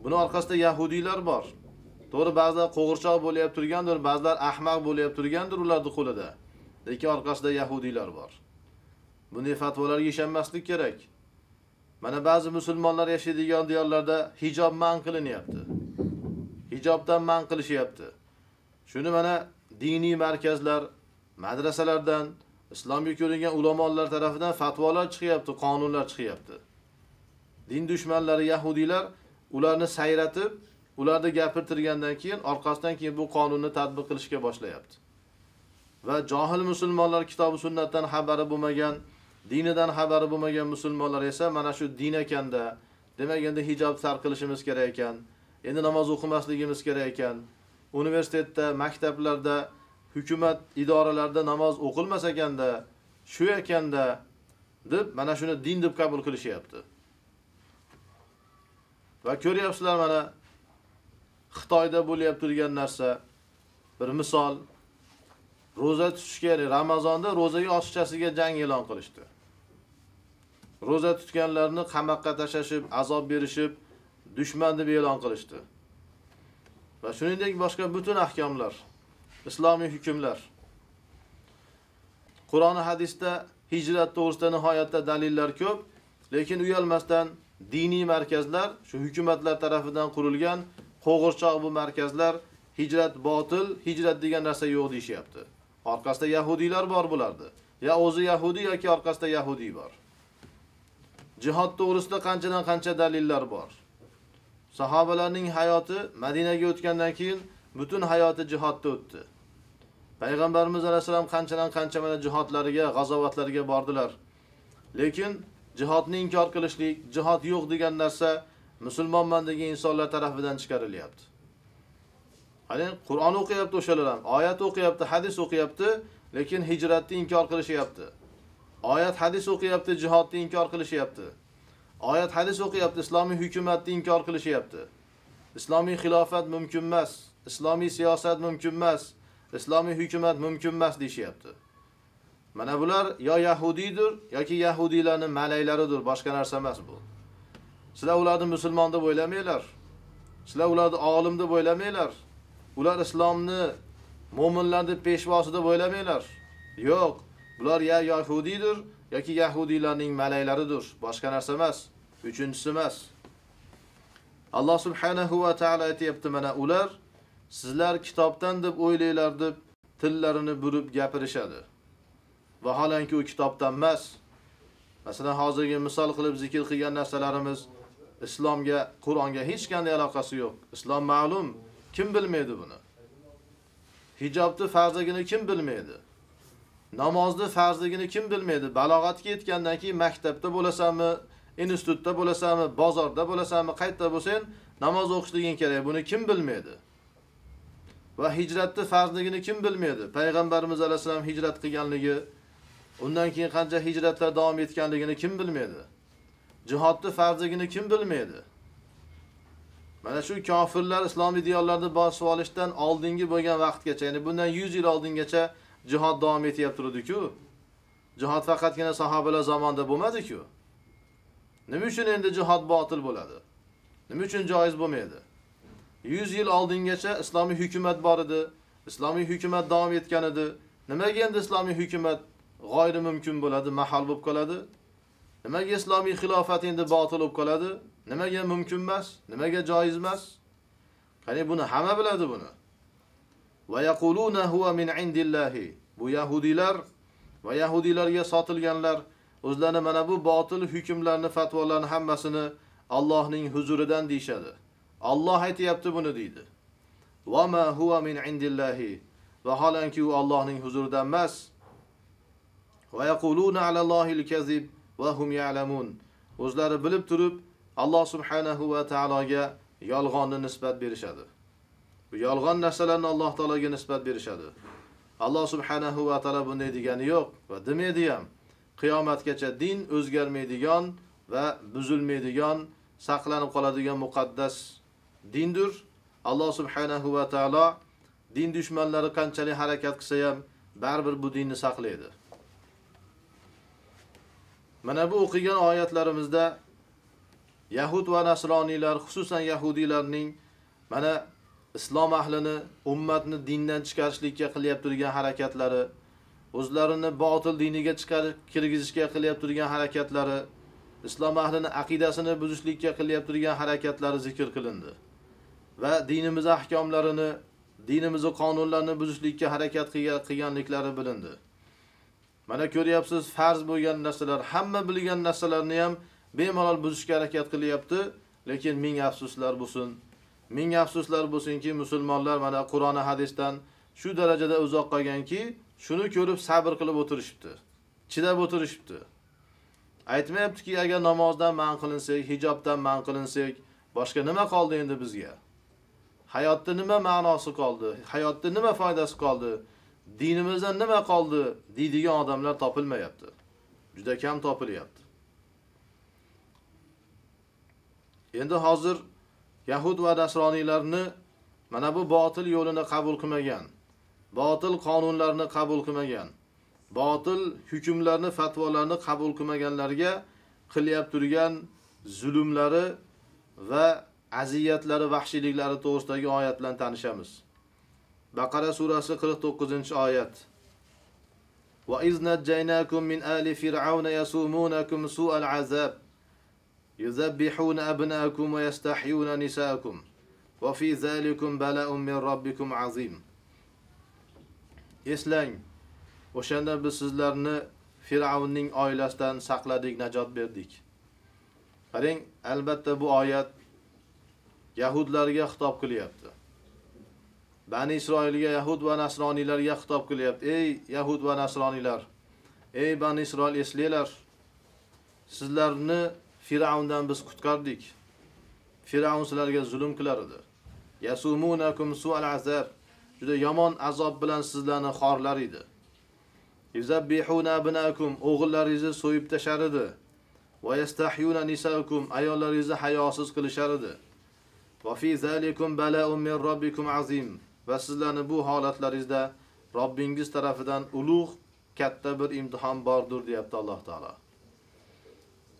Buni orqasida yahudiylar bor. To'g'ri, ba'zilar qo'g'irchoq bo'lib turgandir, ba'zilar ahmoq bo'lib turgandir ularning qo'lida. Lekin orqasida yahudiylar bor. Bunday fatvolarga ishonmaslik kerak. Mana ba'zi musulmonlar yashaydigan diyorlarda hijob man qilinyapti. Hijobdan man qilishyapti. Shuni mana diniy markazlar, madrasalardan, islomga ko'ringan ulamolar tomonidan fatvolar chiqyapti, qonunlar chiqyapti. Din dushmanlari yahudiylar ularni sayratib, ularni gapirtirgandan keyin orqasidan keyin bu qonunni tatbiq qilishga boshlayapti. Va johil musulmonlar kitobi sunnatdan xabari bo'lmagan, dinidan xabari bo'lmagan musulmonlar esa mana shu din ekanda, demak endi hijob sarf qilishimiz kerak ekan, endi namoz o'qimasligimiz kerak ekan, universitetda, maktablarda, hukumat idoralarida namoz o'qilmas ekanda, shu ekanda deb mana shuni din deb qabul qilishyapti. Va ko'ryapsizlar mana Xitoyda bo'lyapti turgan narsa bir misol roza tutish kerak Ramazonda rozaga ochiqchasiga jang e'lon qilishdi. Roza tutganlarni qamoqqa tashlashib azob berishib, dushman deb e'lon qilishdi. Va shuningdek boshqa butun ahkomlar, islomiy hukmlar. Qur'on hadisda hijrat to'g'risida nihoyatda dalillar ko'p, lekin uyalmasdan diniy markazlar, shu hukumatlar tomonidan qurilgan qo'g'irchoq bu markazlar hijrat botil, hijrat degan narsa yo'q deyishyapti. Orqasida yahudiylar bor bulardi. Ya o'zi yahudi yoki orqasida yahudiy bor. Jihod to'g'risida qanchadan qancha dalillar bor. Sahobalarning hayoti Madinaga o'tgandan keyin butun hayoti jihodda o'tdi. Payg'ambarimiz alayhisalom qanchadan qancha mana jihodlariga, g'azovatlarga bordilar. Lekin jihodni inkor qilishlik, jihod yo'q degan narsa musulmonman degan insonlar tomonidan chiqarilyapti. Hali Qur'on o'qiyapti o'shalar ham, oyat o'qiyapti, hadis o'qiyapti, lekin hijratni inkor qilishyapti. Oyat hadis o'qiyapti, jihodni inkor qilishyapti. Oyat hadis o'qiyapti, islomiy hukumatni inkor qilishyapti. Islomiy xilofat mumkin emas, islomiy siyosat mumkin emas, islomiy hukumat mumkin emas deyishyapti. Mana bular yo yahudiydir yoki yahudiylarning malaylaridir, boshqa narsa emas bu. Sizlar ularni musulmon deb o'ylamanglar. Sizlar ularni olim deb o'ylamanglar. Ular islomni mo'minlar deb peshvosi deb o'ylamanglar. Yo'q, bular ya yahudiydir yoki yahudiylarning malaylaridir, boshqa narsa emas. Uchinchisi emas. Alloh subhanahu va taolo aytayapti mana ular sizlar kitobdan deb o'ylanglar deb tillarini burib gapirishadi. Vaholanki u kitobdan emas. Masalan, hozirgi misol qilib zikr qilgan narsalarimiz islomga, Qur'onga hech qanday aloqasi yo'q. Islom ma'lum, kim bilmaydi buni? Hijobni farzligini kim bilmaydi? Namozni farzligini kim bilmaydi? Balog'atga yetgandan keyin maktabda bo'lasanmi, institutda bo'lasanmi, bozorda bo'lasanmi, qayerda bo'lsang, namoz o'qishliging kerak. Buni kim bilmaydi? Va hijratni farzligini kim bilmaydi? Payg'ambarimiz alayhisalom hijrat qilganligi, undan keyin qancha hijratlar davom etganligini kim bilmaydi? Jihodni farzligini kim bilmaydi? Mana shu kofirlar islomiy diyorlarni bosib olishdan oldingi bo'lgan vaqtgacha, ya'ni bundan 100 yil oldingacha jihod davom etyapti turdi-ku. Jihod faqatgina sahobalar zamonida bo'lmadi-ku. Nima uchun endi jihod botil bo'ladi? Nima uchun joiz bo'lmaydi? 100 yil oldingacha islomiy hukumat bor edi, islomiy hukumat davom etgan edi. Nimaga endi islomiy hukumat g'oyri mumkin bo'ladi, mahal bo'lib qoladi? Nimaga islomiy xilofat endi botil bo'lib qoladi? Nimaga mumkin emas? Nimaga joiz emas? Qani buni hamma biladi buni. Va yaquluna huwa min indillahi. Bu yahudiylar va yahudiylarga sotilganlar o'zlarini mana bu botil hukmlarni, fatvolarni hammasini Allohning huzuridan deyshadi. Alloh aytayapti buni deydi. Va ma huwa min indillahi. Vaholanki u Allohning huzuridan emas. Va yaquluna alallohi kazib va hum ya'lamun. O'zlari bilib turib Alloh subhanahu va taologa yolg'onni nisbat berishadi. Bu yolg'on narsalarni Alloh taologa nisbat berishadi. Alloh subhanahu va taolo bunday degani yo'q va demaydi ham. Qiyomatgacha din o'zgarmaydigan va buzilmaydigan, saqlanib qoladigan muqaddas dindir. Alloh subhanahu va taolo din dushmanlari qanchalik harakat qilsa ham baribir bu dinni saqlaydi. Mana bu o'qigan oyatlarimizda Yahud va nasroniylar, xususan yahudiylarning mana islom ahlini ummatni dindan chiqarishlikka qilyapti turgan harakatlari o'zlarini botil diniga chiqarib kirgizishga qilyapti turgan harakatlari islom ahlini aqidasini buzishlikka qilyapti turgan harakatlari zikr qilindi. Va dinimiz ahkomlarini dinimizni qonunlarini buzishlikka harakat qilganliklari bilindi. Mana ko'ryapsiz farz bo'lgan narsalar hamma bilgan narsalarni ham bemalol buzishga harakat qilyapti. Lekin ming afsuslar bo'lsin. Ming afsuslar bo'lsinki musulmonlar mana qur'oni hadisdan shu darajada uzoq qolganki shuni ko'rib sabr qilib o'tirishibdi. Chidab o'tirishibdi. Aytmayaptiki agar namozdan man qilinsak hijobdan man qilinsak boshqa nima qoldi endi bizga? Hayotda nima ma'nosi qoldi? Hayotda nima foydasi qoldi? Dinimizdan nima qoldi? Deydigan odamlar topilmayapti. Juda kam topilyapti. endi hozir yahud va nasroniylarni mana bu botil yo'lini qabul qilmagan botil qonunlarni qabul qilmagan botil hukmlarni fatvolarni qabul qilmaganlarga qilyap turgan zulmlari va aziyatlari vahshiyliklari to'g'risidagi oyat bilan tanishamiz baqara surasi 49 oyat وإذ نجيناكم من آل فرعون يسومونكم سوء العذاب يذبحون أبناءكم ويستحيون نساءكم وفي ذلكم بلاء من ربكم عظيم eslang o'shanda biz sizlarni fir'avnning oilasidan saqladik najot berdik qarang albatta bu oyat yahudlarga xitob qilyapti bani isroilga yahud va nasroniylarga xitob qilyapti ey yahud va nasroniylar ey bani isroil eslanglar sizlarni fir'avndan biz qutqardik. Fir'avn sizlarga zulm qilar edi. Yasumunakum su'al azab. Juda yomon azob bilan sizlarni xorlar edi. Yuzabbihuna abnakum o'g'illaringizni so'yib tashar edi. Va yastahyuna nisakum ayollaringizni hayosiz qilishar edi. Va fi zalikum bala'un min robbikum azim. Va sizlarni bu holatlaringizda Robbingiz tarafidan ulug' katta bir imtihon bordir deyapti Alloh taolo.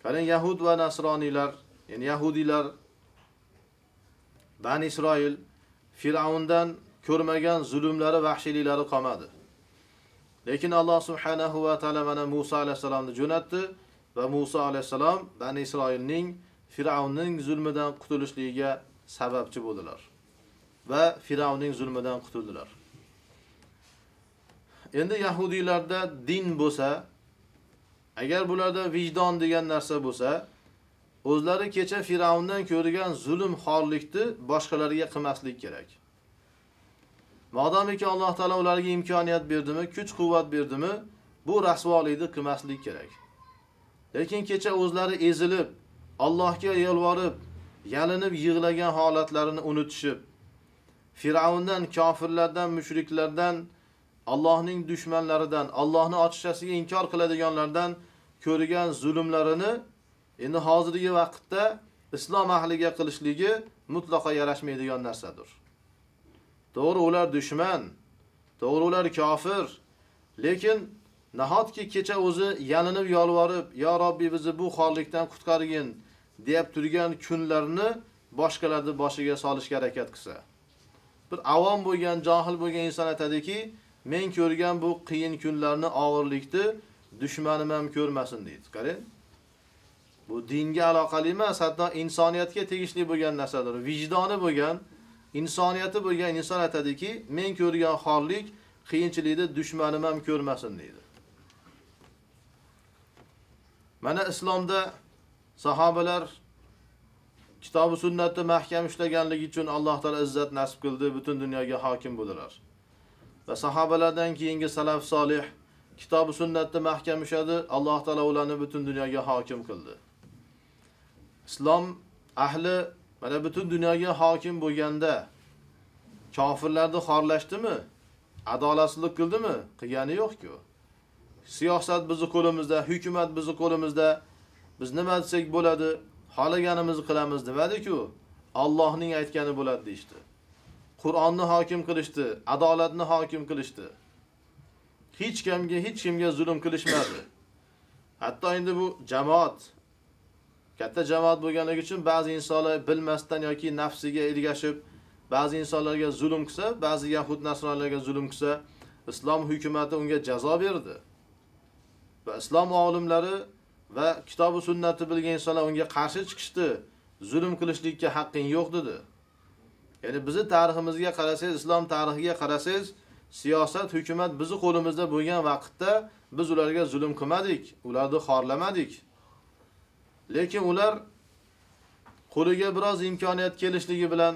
Qarang yahud va nasroniylar, ya'ni yahudiylar Bani Isroil Fir'avndan ko'rmagan zulmlari, vahshiyliklari qolmadi. Lekin Alloh subhanahu va taolo mana Musa alayhisalomni jo'natdi va Musa alayhisalom Bani Isroilning Fir'avnning zulmidan qutulishligiga sababchi bo'ldilar. Va Fir'avnning zulmidan qutuldilar. Endi yahudiylarda din bo'lsa, agar bularda vijdon degan narsa bo'lsa, o'zlari kecha Fir'avndan ko'rgan zulm xorlikni boshqalarga qilmaslik kerak. Modomiki Alloh taolo ularga imkoniyat berdimi, kuch-quvvat berdimi, bu rasvolikni qilmaslik kerak. Lekin kecha o'zlari ezilib, Allohga yolvorib, yalinib yig'lagan holatlarini unutishib, Fir'avndan, kofirlardan, mushriklardan, Allohning dushmanlaridan, Allohni ochishasiga inkor qiladiganlardan ko'rgan zulmlarini endi hozirgi vaqtda islom ahliga qilishligi mutlaqo yarashmaydigan narsadir. To'g'ri ular dushman, to'g'ri ular kofir, lekin nahotki kecha o'zi yalinib yolvorib, "Ya Robbi bizni bu xorlikdan qutqargin" deb turgan kunlarni boshqalarni boshiga solishga harakat qilsa. Bir avom bo'lgan, johil bo'lgan inson aytadiki, men ko'rgan bu qiyin kunlarni, og'irlikni dushmanim ham ko'rmasin deydi. Qarang. Bu dinga aloqali emas, hatto insoniyatga tegishli bo'lgan narsadir. Vijdoni bo'lgan, insoniyati bo'lgan inson aytadiki, men ko'rgan xorlik, qiyinchilikni dushmanim ham ko'rmasin deydi. Mana islomda sahobalar kitobi sunnatni mahkam ushlaganligi uchun Alloh taolo izzat nasib qildi, butun dunyoga hokim bo'ldilar. Va sahobalardan keyingi salaf solih kitobi sunnatni mahkam ushladi, Alloh taolo ularni butun dunyoga hokim qildi. Islom ahli mana butun dunyoga hokim bo'lganda kofirlarni xorlashdimi? Adolatsizlik qildimi? Qilgani yo'q-ku. Siyosat bizni qo'limizda, hukumat bizni qo'limizda. Biz nima desak bo'ladi, xohlaganimizni qilamiz demadi-ku. Allohning aytgani bo'ladi deydi. Qur'onni hokim qilishdi, adolatni hokim qilishdi. Hech kimga, hech kimga zulm qilishmadi. Hatto endi bu jamoat katta jamoat bo'lganligi uchun ba'zi insonlar bilmasdan yoki nafsiga ergashib ba'zi insonlarga zulm qilsa, ba'zi yahud nasronlarga zulm qilsa, islom hukumati unga jazo berdi. Va islom olimlari va kitobi sunnatni bilgan insonlar unga qarshi chiqishdi. Zulm qilishlikka haqqing yo'q dedi. Ya'ni bizni tariximizga qarasangiz, islom tarixiga qarasangiz, siyosat, hukumat bizni qo'limizda bo'lgan vaqtda biz ularga zulm qilmadik, ularni xorlamadik. Lekin ular qo'liga biroz imkoniyat kelishligi bilan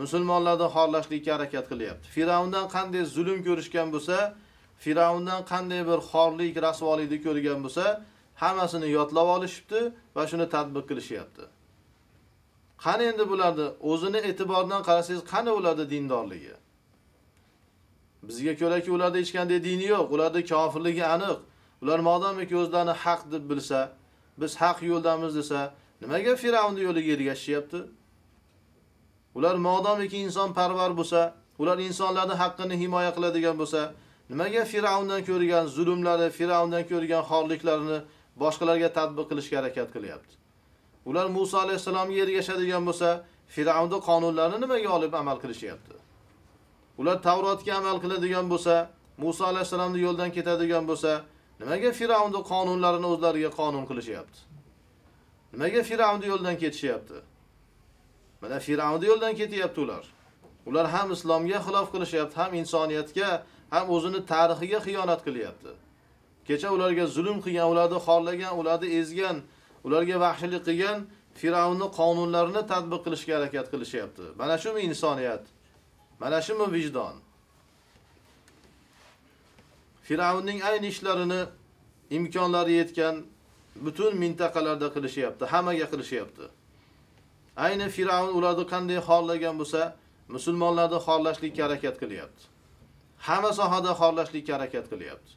musulmonlarni xorlashlikka harakat qilyapti. Firavundan qanday zulm ko'rishgan bo'lsa, Firavundan qanday bir xorlik, rasvolikni ko'rgan bo'lsa, hammasini yodlab olishibdi va shuni tatbiq qilishyapti. Qani endi bularni o'zini e'tiboridan qarasangiz, qani ularni dindorligi? Bizga ko'raki ularda hech qanday dini yo'q, ularda kofirligi aniq. Ular modomiki o'zlarini haq deb bilsa, biz haq yo'ldamiz desa, nimaga Firavunning yo'liga ergashishyapti? Ular modomiki inson parvar bo'lsa, ular insonlarning haqqini himoya qiladigan bo'lsa, nimaga Firavndan ko'rgan zulmlari, Firavndan ko'rgan xorliklarini boshqalarga tatbiq qilishga harakat qilyapti? Ular Musa alayhisalomga ergashadigan bo'lsa, Firavunning qonunlarini nimaga olib amal qilishyapti? Ular Tavrotga amal qiladigan bo'lsa, Musa alayhisalomning yo'ldan ketadigan bo'lsa, nimaga Firavunning qonunlarini o'zlariga qonun qilishyapti? Nimaga Firavunning yo'ldan ketishyapti? Mana Firavunning yo'ldan ketyapti ular. Ular ham islomga xilof qilishyapti, ham insoniyatga, ham o'zini tarixiga xiyonat qilyapti. Kecha ularga zulm qilgan, ularni xorlagan, ularni ezgan, ularga vahshilik qilgan Firavunning qonunlarini tatbiq qilishga harakat qilishyapti. Mana shumi insoniyat? Mana shumi vijdon? Firavunning ayni ishlarini imkonlari yetgan butun mintaqalarda qilishyapti, hammaga qilishyapti. Ayni Firavun ularni qanday xorlagan bo'lsa, musulmonlarni xorlashlikka harakat qilyapti. Hamma sohada xorlashlikka harakat qilyapti.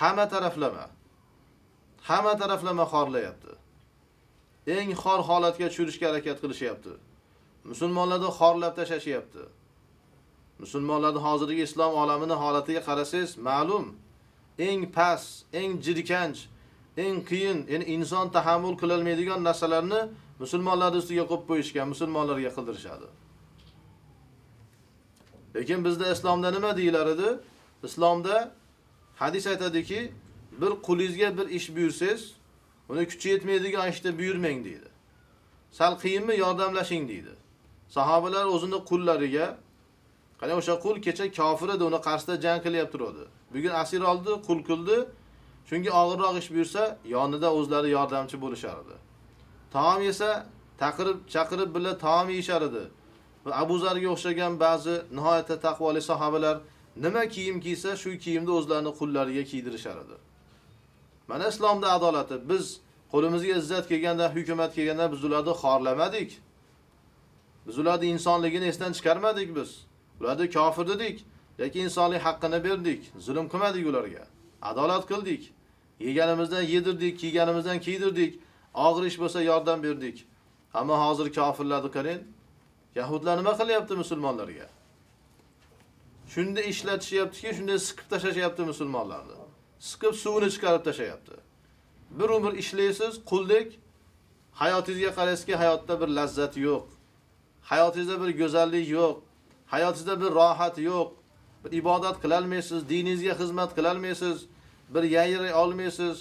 Hamma taraflama. Hamma taraflama xorlayapti. Eng xor holatga tushirishga harakat qilishyapti. Musulmonlarni xorlab tashashyapti. Musulmonlarni hozirgi islom olamini holatiga qarasangiz, ma'lum eng past, eng jirkanch, eng qiyin, ya'ni inson tahammul qilolmaydigan narsalarni musulmonlar ustiga qo'yib qo'yishgan, musulmonlarga qildirishadi. Lekin bizda islomda nima deyilar edi? Islomda hadis aytadiki, bir qulingizga bir ish buyursangiz, uni kuchi yetmaydigan ishda buyurmang deydi. Sal qiyinmi yordamlashing deydi. Sahobalar o'zini qullariga qani o'sha qul kecha kofir edi, uni qarshisida jang qilyapti turuvdi Bugun asir oldi, qul qildi. shunga og'irroq ish buyursa, yonida o'zlari yordamchi bo'lishardi. Taom yesa, taqirib, chaqirib birga taom yeyishar edi. Va Abu Zarga o'xshagan ba'zi nihoyatda taqvoli sahobalar nima kiyim kiysa, shu kiyimni o'zlarini qullariga kiydirishar edi. Mana islomda adolati. Biz qo'limizga izzat kelganda, hukumat kelganda biz ularni xorlamadik. Biz ularni insonligini esdan chiqarmadik biz. Ularni kofir dedik, lekin insonlik haqqini berdik, zulm qilmadik ularga. Adolat qildik. Yeganimizdan yedirdik, kiyganimizdan kiydirdik. Og'ir ish bo'lsa yordam berdik. Ammo hozir kofirlarni qarang. Yahudlar nima qilyapti musulmonlarga? Shunda ishlatishyaptiki, shunday siqib tashlashyapti musulmonlarni. Siqib suvini chiqarib tashlayapti. Bir umr ishlaysiz, quldek hayotingizga qaraysizki hayotda bir lazzat yo'q. Hayotingizda bir go'zallik yo'q. Hayotingizda bir rohat yo'q. Bir ibodat qila olmaysiz, diningizga xizmat qila olmaysiz, bir yayray olmaysiz.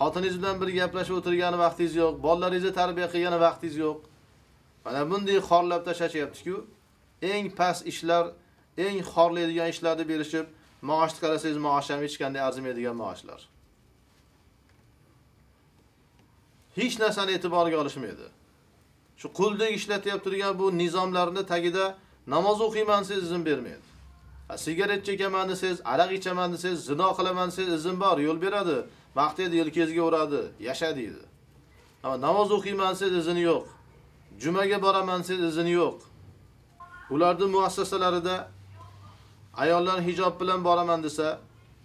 Xotiningiz bilan bir gaplashib o'tirgani vaqtingiz yo'q, bolalaringizni tarbiya qilgani vaqtingiz yo'q. Mana bunday xorlab tashlashyaptiku eng past ishlar, eng xorlaydigan ishlarni berishib, maoshni qarasangiz, maosh ham hech qanday arzimaydigan maoshlar. Hech narsani e'tiborga olishmaydi. Shu quldek ishlatyapti turgan bu nizomlarni tagida namoz o'qiyman desangiz izn bermaydi. Sigaret chekaman desangiz, aroq ichaman desangiz, zino qilaman desangiz izn bor, yo'l beradi. Vaqtida yelkangizga uradi, yasha deydi. Ammo namoz o'qiyman desangiz izn yo'q. Jumaga boraman desangiz izni yo'q. Ularning muassasalarida ayollar hijob bilan boraman desa,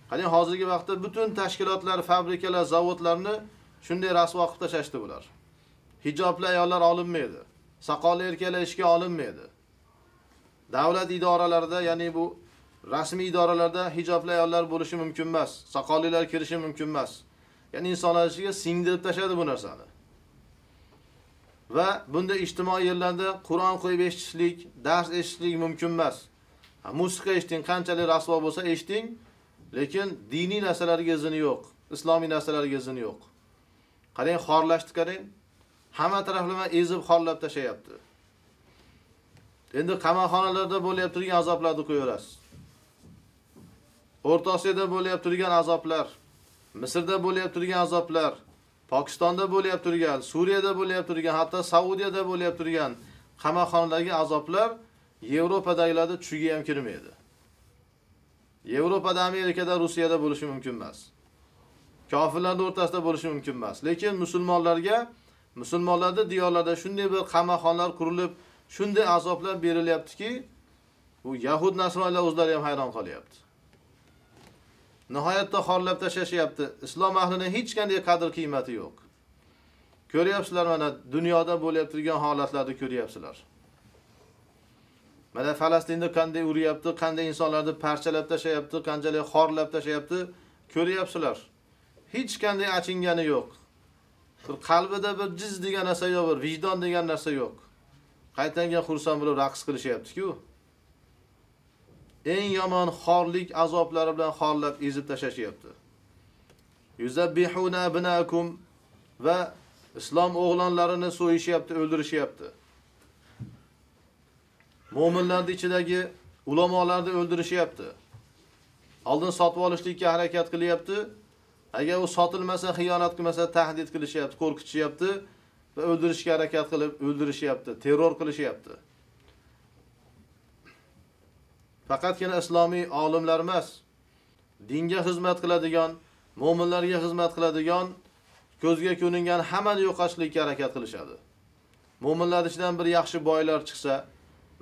qani hozirgi vaqtda butun tashkilotlar, fabrikalar, zavodlarni shunday rasvo qilib tashashdi bular. Hijobli ayollar olinmaydi. Soqolli erkaklar ishga olinmaydi. Davlat idoralarida, ya'ni bu rasmiy idoralarda hijobli ayollar bo'lishi mumkin emas. Soqollilar kirishi mumkin emas. Ya'ni insonlar ichiga singdirib tashadi bu narsani. va bunda ijtimoiy yerlarda Qur'on qo'yib eshitishlik, dars eshitishlik mumkin emas. Musiqa eshiting, qanchalik rasvo bo'lsa eshiting, lekin diniy narsalarga izini yo'q, islomiy narsalarga izini yo'q. Qarang, xorlashni qarang. Hamma taraflama ezib xorlab tashlayapti. Endi qamoqxonalarda bo'layap turgan azoblarni qo'yaverasiz. O'rta Osiyoda bo'layap turgan azoblar, Misrda bo'layap turgan azoblar, Pokistonda bo'layap turgan, Suriyada bo'layap turgan, hatto Saudiyada bo'layap turgan qamoqxonadagi azoblar Yevropadagilarda tushiga ham kirmaydi. Yevropada, Amerikada, Rossiyada bo'lishi mumkin emas. Kofirlarning o'rtasida bo'lishi mumkin emas. Lekin musulmonlarga musulmonlarda diyorlarda shunday bir qamoqxonalar qurilib, shunday azoblar berilyaptiki, bu yahud nasroniylar o'zlari ham hayron qolyapti. Nihoyatda xorlab tashlashyapti. Islom ahlining hech qanday qadr qiymati yo'q. Ko'ryapsizlar mana dunyoda bo'lib turgan holatlarni ko'ryapsizlar. Mana Falastinda qanday uryapti, qanday insonlarni parchalab tashlayapti, qanchalik xorlab tashlayapti, ko'ryapsizlar. Hech qanday achingani yo'q. Bir qalbida bir jiz degan narsa yo'q, bir vijdon degan narsa yo'q. Qaytanga xursand bo'lib raqs qilishyapti-ku. Eng yomon xorlik azoblari bilan xorlab ezib tashlashyapti. Yuzabbihuna binakum va islom o'g'lonlarini so'yishyapti, o'ldirishyapti. Mo'minlarning ichidagi ulamolarni o'ldirishyapti. Oldin sotib olishlikka harakat qilyapti. Agar u sotilmasa, xiyonat qilmasa, tahdid qilishyapti, qo'rqitishyapti va o'ldirishga harakat qilib o'ldirishyapti, terror qilishyapti. Faqatgina islomiy olimlar emas, dinga xizmat qiladigan, mo'minlarga xizmat qiladigan, ko'zga ko'ringan hammani yo'qotishlikka harakat qilishadi. Mo'minlar ichidan bir yaxshi boylar chiqsa,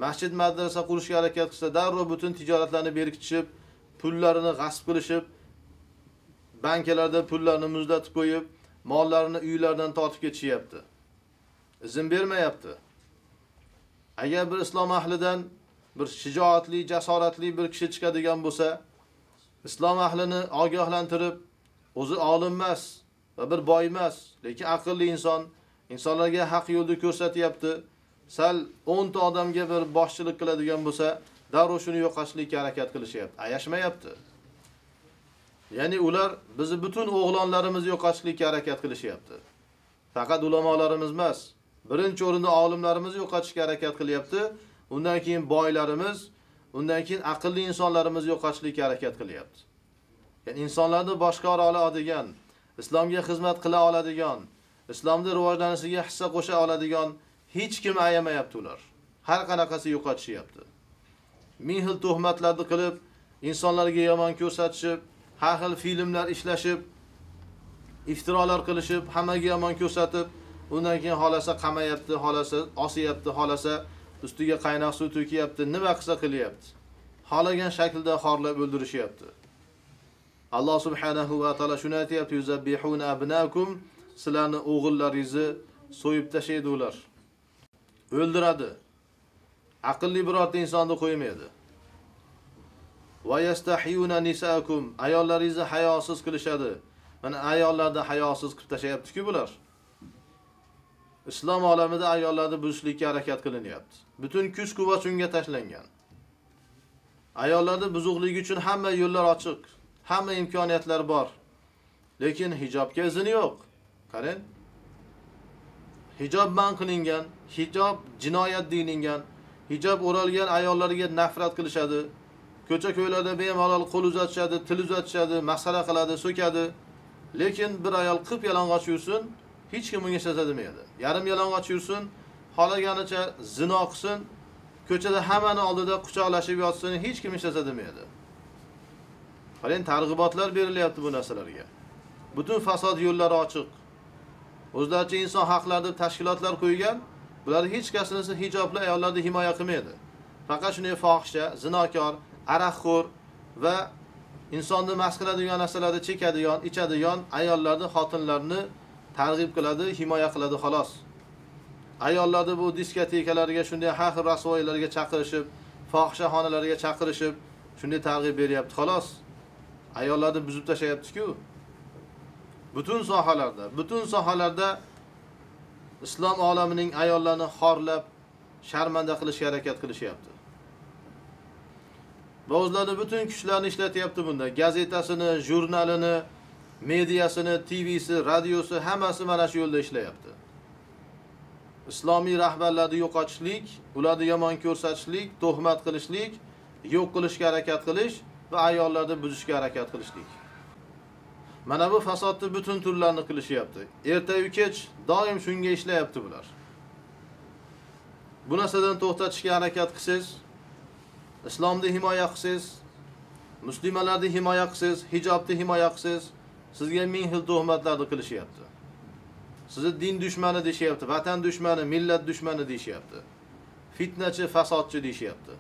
masjid madrasa qurishga harakat qilsa, darrov butun tijoratlarni berkitishib, pullarini g'asb qilishib, bankalarda pullarni muzlatib qo'yib, mollarini uylardan tortib ketishyapti. Izn bermayapti. Agar bir islom ahlidan bir shijoatli, jasoratli bir kishi chiqadigan bo'lsa, islom ahlini ogohlantirib, o'zi olim emas va bir boy emas, lekin aqlli inson, insonlarga haq yo'lni ko'rsatyapti. Sal 10 ta odamga bir boshchilik qiladigan bo'lsa, darrov shuni yo'qotishlikka harakat qilishyapti. Ayashmayapti. Ya'ni ular bizni butun o'g'lonlarimizni yo'qotishlikka harakat qilishyapti. Faqat ulamolarimiz emas, birinchi o'rinda olimlarimizni yo'qotishga harakat qilyapti. Undan keyin boylarimiz, undan keyin aqlli insonlarimizni yo'qotishlikka harakat qilyapti. Ya'ni insonlarni boshqara oladigan, islomga xizmat qila oladigan, islomni rivojlanishiga hissa qo'sha oladigan hech kim ayamayapti ular. Har qanaqasi yo'qotishyapti. Ming xil tuhmatlarni qilib, insonlarga yomon ko'rsatishib, har xil filmlar ishlashib, iftirolar qilishib, hammaga yomon ko'rsatib, undan keyin xolasa qamayapti, xolasa osiyapti, xolasa ustiga qaynoq suv to'kyapti nima qilsa qilyapti. Xolagan shaklda xorlab o'ldirishyapti. Alloh subhanahu va taolo shuni aytyapti "Yuzabbihuna abnakum" sizlarni o'g'illaringizni so'yib tashlaydi ular. O'ldiradi. Aqlli birorta insonni qo'ymaydi. Va yastahiyuna nisaakum ayollaringizni hayosiz qilishadi. Mana ayollarni hayosiz qilib tashayapti-ku bular. Islom olamida ayollarni buzishlikka harakat qilinyapti. Butun kuch-quvvat unga tashlangan. Ayollarni buzuqligi uchun hamma yo'llar ochiq, hamma imkoniyatlar bor. Lekin hijobga izn yo'q. Qarang. Hijob man qilingan, hijob jinoyat deyilgan, hijob o'ralgan ayollarga nafrat qilishadi. Ko'cha-ko'ylarda bemalol qo'l uzatishadi, til uzatishadi, masxara qiladi, so'kadi. Lekin bir ayol qip yalang'och yursin, hech kim unga shaza demaydi. Yarim yalang'och yursin, xolaganicha zino qilsin, ko'chada hammani oldida quchoqlashib yotsin, hech kim shaza demaydi. Qarang, targ'ibotlar berilyapti bu narsalarga. Butun fasod yo'llari ochiq. O'zlaricha inson haqlarida tashkilotlar qo'ygan, bular hech qasinisi hijobli ayollarni himoya qilmaydi. Faqat shunday fohisha, zinokor, aroqxo'r va insonni mast qiladigan narsalarni chekadigan, ichadigan ayollarni, xotinlarni targ'ib qiladi, himoya qiladi xolos. Ayollarni bu diskotekalarga shunday har xil rasvoylarga chaqirishib, fohishaxonalarga chaqirishib, shunday targ'ib beryapti xolos. Ayollarni buzib tashlayapti-ku. Butun sohalarda, butun sohalarda islom olamining ayollarni xorlab sharmanda qilishga harakat qilishyapti va o'zlarini butun kuchlarini ishlatyapti bunda gazetasini jurnalini mediasini tvsi radiosi hammasi mana shu yo'lda ishlayapti islomiy rahbarlarni yo'qotishlik ularni yomon ko'rsatishlik tuhmat qilishlik yo'q qilishga harakat qilish va ayollarni buzishga harakat qilishlik mana bu fasodni butun turlarini qilishyapti ertayu kech doim shunga ishlayapti bular bu narsadan to'xtatishga harakat qilsangiz islomni himoya qilsangiz muslimalarni himoya qilsangiz hijobni himoya qilsangiz sizga ming xil tuhmatlarni qilishyapti. Sizni din dushmani deyishyapti vatan dushmani millat dushmani deyishyapti. Fitnachi fasodchi deyishyapti.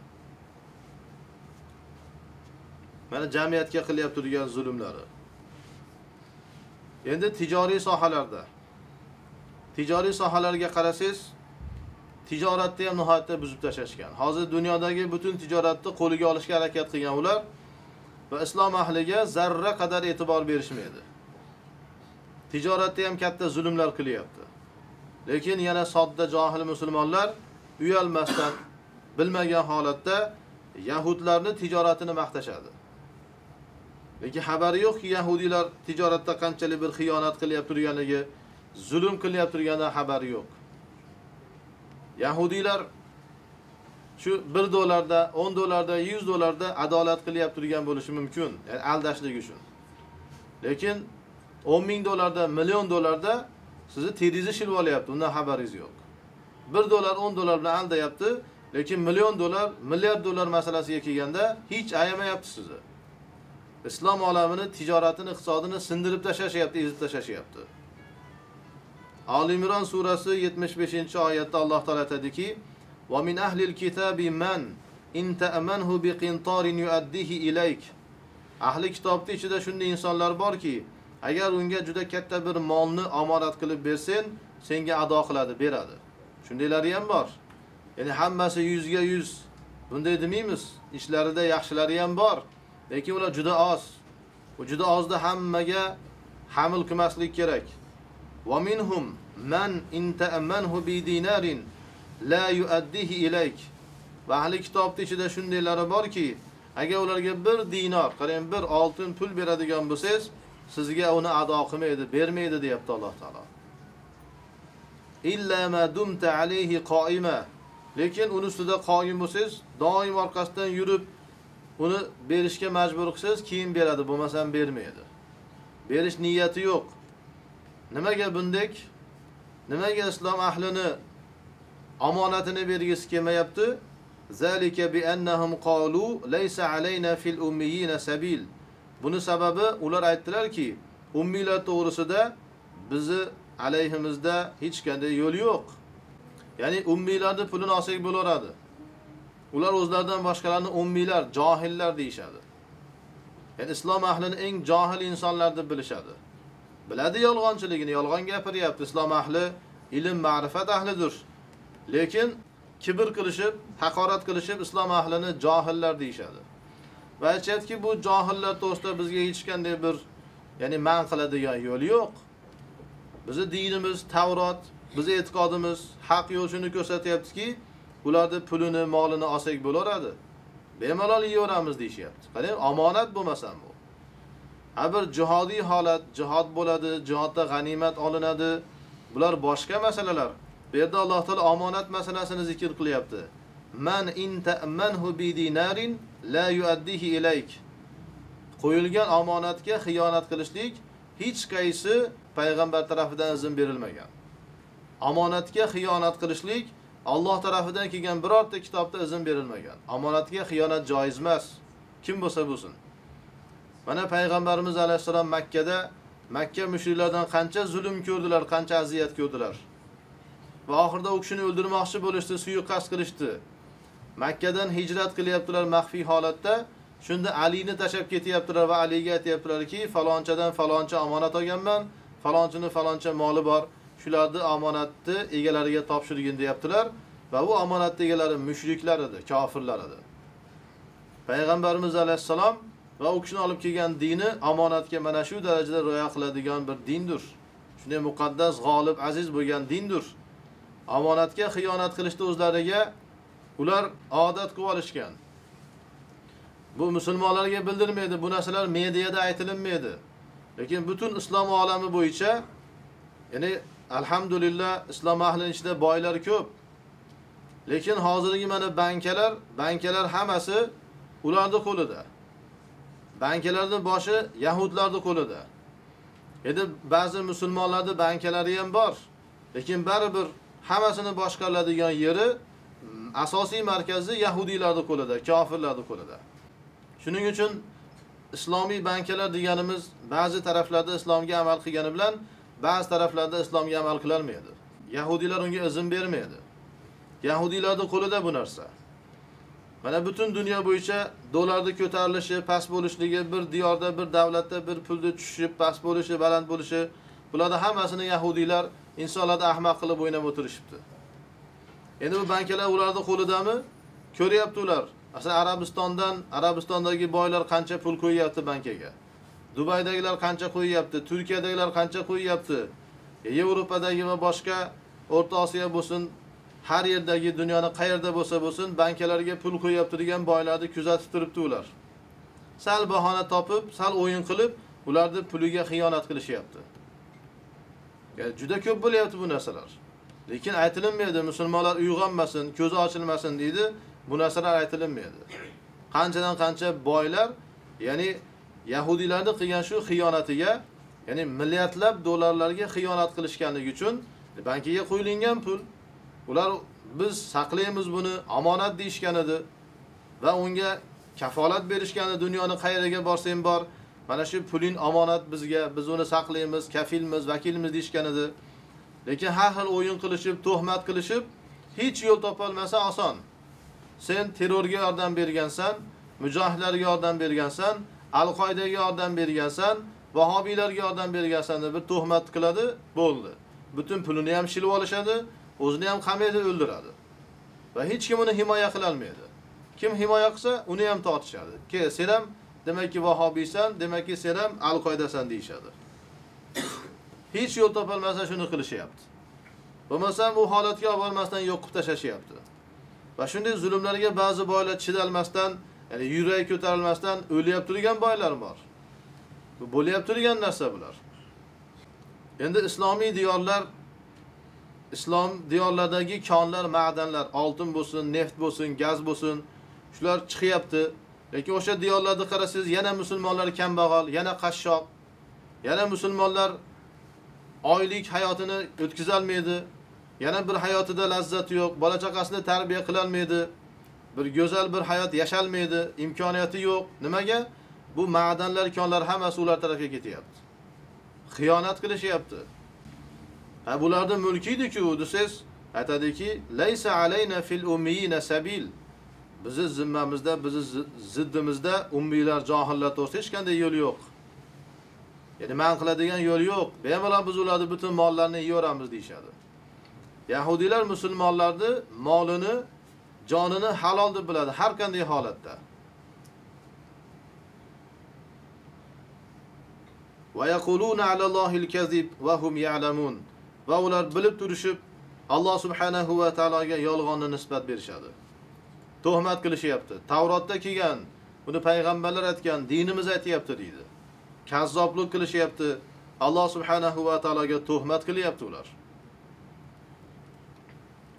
Mana jamiyatga qilyapti turgan zulmlari. Endi tijoriy sohalarda tijoriy sohalarga qarasangiz tijoratni ham nihoyatda buzib tashlashgan. Hozir dunyodagi butun tijoratni qo'liga olishga harakat qilgan ular va islom ahliga zarra qadar e'tibor berishmaydi. Tijoratda ham katta zulmlar qilyapti. Lekin yana sodda johil musulmonlar uyalmasdan bilmagan holatda yahudlarni tijoratini maqtashadi. Lekin xabari yo'qki yahudiylar tijoratda qanchalik bir xiyonat qilyapti turganligi zulm qilyapti turganidan xabari yo'q. Yahudiylar shu bir dollarda o'n dollarda yuz dollarda adolat qilyap turgan bo'lishi mumkin. Ya'ni aldashlik uchun. Lekin o'n ming dollarda million dollarda sizni teringizni shilib olyapti undan xabaringiz yo'q. Bir dollar o'n dollar bilan aldayapti lekin million dollar milliard dollar masalasiga kelganda hech ayamayapti sizni. Islom olamini tijoratini iqtisodini sindirib tashlashyapti ezib tashlashyapti. Ali imron surasi 75 oyatda alloh taolo aytadiki va min ahlil kitabi man in ta'manhu bi qintarin yuaddihi ilayk. Ahli kitobni ichida shunday insonlar borki agar unga juda katta bir molni omonat qilib bersang senga ado qiladi beradi. Shundaylari ham bor. Ya'ni hammasi yuzga yuz. Bunday demaymiz ishlarida yaxshilari ham bor. Lekin ular juda oz. U juda ozda hammaga hamil qilmaslik kerak. Va minhum man in ta'manhu la yuaddihi ilayk. Va ahli kitobda ichida shundaylari borki agar ularga bir dinor qarang bir oltin pul beradigan bo'lsangiz sizga uni ado qilmaydi bermaydi deyapti alloh taolo. Illa ma dumta alayhi qoima lekin uni ustida qoyim bo'lsangiz doim orqasidan yurib uni berishga majbur qilsangiz keyin beradi bo'lmasam bermaydi. Berish niyati yo'q. Nimaga bundek nimaga islom ahlini omonatini bergisi kelmayapti. Zalika bi annahum qalu laysa alayna fil ummiyina sabil. Buni sababi ular aytdilarki ummiylar to'g'risida bizni alayhimizda hech qanday yo'l yo'q. Ya'ni ummiylarni pulini olsak bo'laveradi. Ular o'zlaridan boshqalarni ummiylar johillar deyishadi. Ya'ni islom ahlini eng johil insonlar deb bilishadi. Biladi yolg'onchiligini yolg'on gapiryapti. Islom ahli ilm ma'rifat ahlidir. Lekin kibr qilishib haqorat qilishib islom ahlini johillar deyishadi. Va aytishyaptiki bu johillar to'g'risida bizga hech qanday bir ya'ni man qiladigan yo'l yo'q. Bizni dinimiz tavrot bizni e'tiqodimiz haq yo'l shuni ko'rsatyaptiki ularni pulini molini olsak bo'laveradi. Bemalol yeyveramiz deyishyapti. Qarang omonat bo'lmasam bu. Ha bir jihodiy holat jihod bo'ladi jihodda g'animat olinadi. Bular boshqa masalalar. Bu yerda alloh taolo omonat masalasini zikr qilyapti. Man in ta'manhu bi dinarin la yuaddihi ilayk. Qo'yilgan omonatga xiyonat qilishlik hech qaysi payg'ambar tarafidan izn berilmagan. Omonatga xiyonat qilishlik Alloh tarafidan kelgan birorta kitobda izn berilmagan. Omonatga xiyonat joiz emas. Kim bo'lsa bo'lsin. Mana payg'ambarimiz alayhisalom Makka da makka mushriklaridan qancha zulm ko'rdilar qancha aziyat ko'rdilar. Va oxirida u kishini o'ldirmoqchi bo'lishdi suiqasd qilishdi. Makkadan hijrat qilyaptilar maxfiy holatda. Shunda alini tashlab ketyaptilar va aliga aytyaptilarki falonchadan faloncha omonat olganman falonchini faloncha moli bor. Shularni omonatni egalariga topshirgin deyaptilar va bu omonatni egalari mushriklar edi kofirlar edi payg'ambarimiz alayhissalom va u kishini olib kelgan dini omonatga mana shu darajada rioya qiladigan bir dindir. Shunday muqaddas g'olib aziz bo'lgan dindir. Omonatga xiyonat qilishni o'zlariga ular odat qilib olishgan. Bu musulmonlarga bildirmaydi, bu narsalar mediada aytilinmaydi. Lekin butun islom olami bo'yicha ya'ni alhamdulillah islom ahlining ichida boylar ko'p. Lekin hozirgi mana bankalar, bankalar hammasi ularning qo'lida. Bankalarning boshi yahudlarning qo'lida. Endi ba'zi musulmonlarning bankalari ham bor. Lekin baribir hammasini boshqaradigan yeri mm, asosiy markazi yahudiylarning qo'lida, kofirlarning qo'lida. Shuning uchun islomiy bankalar deganimiz ba'zi taraflarda islomga amal qilgani bilan ba'zi taraflarda islomga amal qilolmaydi. Yahudiylar unga izn bermaydi. Yahudiylarning qo'lida bu narsa. Mana butun dunyo bo'yicha dollarning ko'tarilishi, past bo'lishligi, bir diyorda, bir davlatda bir pulni tushishi, past bo'lishi, baland bo'lishi, bularning hammasini yahudiylar insonlarni ahmoq qilib o'ynab o'tirishibdi. Endi bu bankalar ularni qo'lidami? Ko'ryapti ular. Masalan, Arabistondan, Arabistondagi boylar qancha pul qo'yyapti bankaga. Dubaydagilar qancha qo'yyapti, Turkiyadagilar qancha qo'yyapti. E, Yevropadagi va boshqa O'rta Osiyo bo'lsin, har yerdagi dunyoni qayerda bo'lsa bo'lsin, bankalarga pul qo'yyapti degan boylarni kuzatib turibdi ular. Sal bahona topib, sal o'yin qilib, ularni puliga xiyonat qilishyapti. Juda ko'p bo'lyapti bu narsalar. Lekin aytilinmaydi, musulmonlar uyg'onmasin, ko'zi ochilmasin deydi. Bu narsalar aytilinmaydi. Qanchadan qancha boylar, ya'ni yahudiylarni qilgan shu xiyonatiga, ya'ni milliardlab dollarlarga xiyonat qilishganligi uchun bankiga qo'yilgan pul ular biz saqlaymiz buni, omonat deyishgan edi va unga kafolat berishgan edi, dunyoni qayeriga borsang bor, mana shu puling omonat bizga, biz uni saqlaymiz, kafilmiz, vakilmiz deyishgan edi. Lekin har xil o'yin qilishib, tuhmat qilishib, hech yo'l topolmasa oson. Sen terrorga yordam bergansan, mujohidlarga yordam bergansan, Al-Qoidaga yordam bergansan, Vahobiylarga yordam bergansan deb bir tuhmat qiladi, bo'ldi. Butun pulini ham shilib olishadi, o'zini ham qamaydi, o'ldiradi. Va hech kim uni himoya qila olmaydi. Kim himoya qilsa, uni ham tortishadi. Ke, sen ham demakki vahobiysan, demakki sen ham Al-Qoidasan deyishadi. Hech yo'l topolmasdan shuni qilishyapti. Bo'lmasam u holatga olib bormasdan yo'q qilib tashlashyapti. Va shunday zulmlarga ba'zi boylar chidalmasdan, ya'ni yuragi ko'tarilmasdan o'lyapti turgan boylar bor. Bu bo'lyapti turgan narsa bular. Endi islomiy diyorlar islom diyorlaridagi konlar, ma'danlar, oltin bo'lsin, neft bo'lsin, gaz bo'lsin, shular chiqyapti. Lekin o'sha diyorlarni qarasangiz, yana musulmonlar kambag'al, yana qashshoq, yana musulmonlar oylik hayotini o'tkazolmaydi. Yana bir hayotida lazzati yo'q, bola chaqasini tarbiya qilolmaydi. Bir go'zal bir hayot yashalmaydi, imkoniyati yo'q. Nimaga? Bu ma'danlar, konlar hammasi ular tarafga ketyapti. Xiyonat qilishyapti. Ha bularning mulki edi-ku, desiz, aytadiki, "Laysa alayna fil ummiyina sabil." Bizni zimmamizda, bizni ziddimizda ummiylar, johillar to'g'risida hech qanday yo'l yo'q. Ya'ni man qiladigan yo'l yo'q. Bemalol biz ularni butun mollarini yeyoramiz deyshadi. Yahudiylar musulmonlarni molini, jonini halol deb biladi har qanday holatda. Va yaquluna alallohil kazib va hum ya'lamun. Va ular bilib turishib Alloh subhanahu va taologa yolg'onni nisbat berishadi. Tuhmat qilishyapti. Tavrotda kelgan, buni payg'ambarlar aytgan, dinimiz aytyapti deydi. Kazzoblik qilishyapti. Alloh subhanahu va taologa tuhmat qilyapti ular.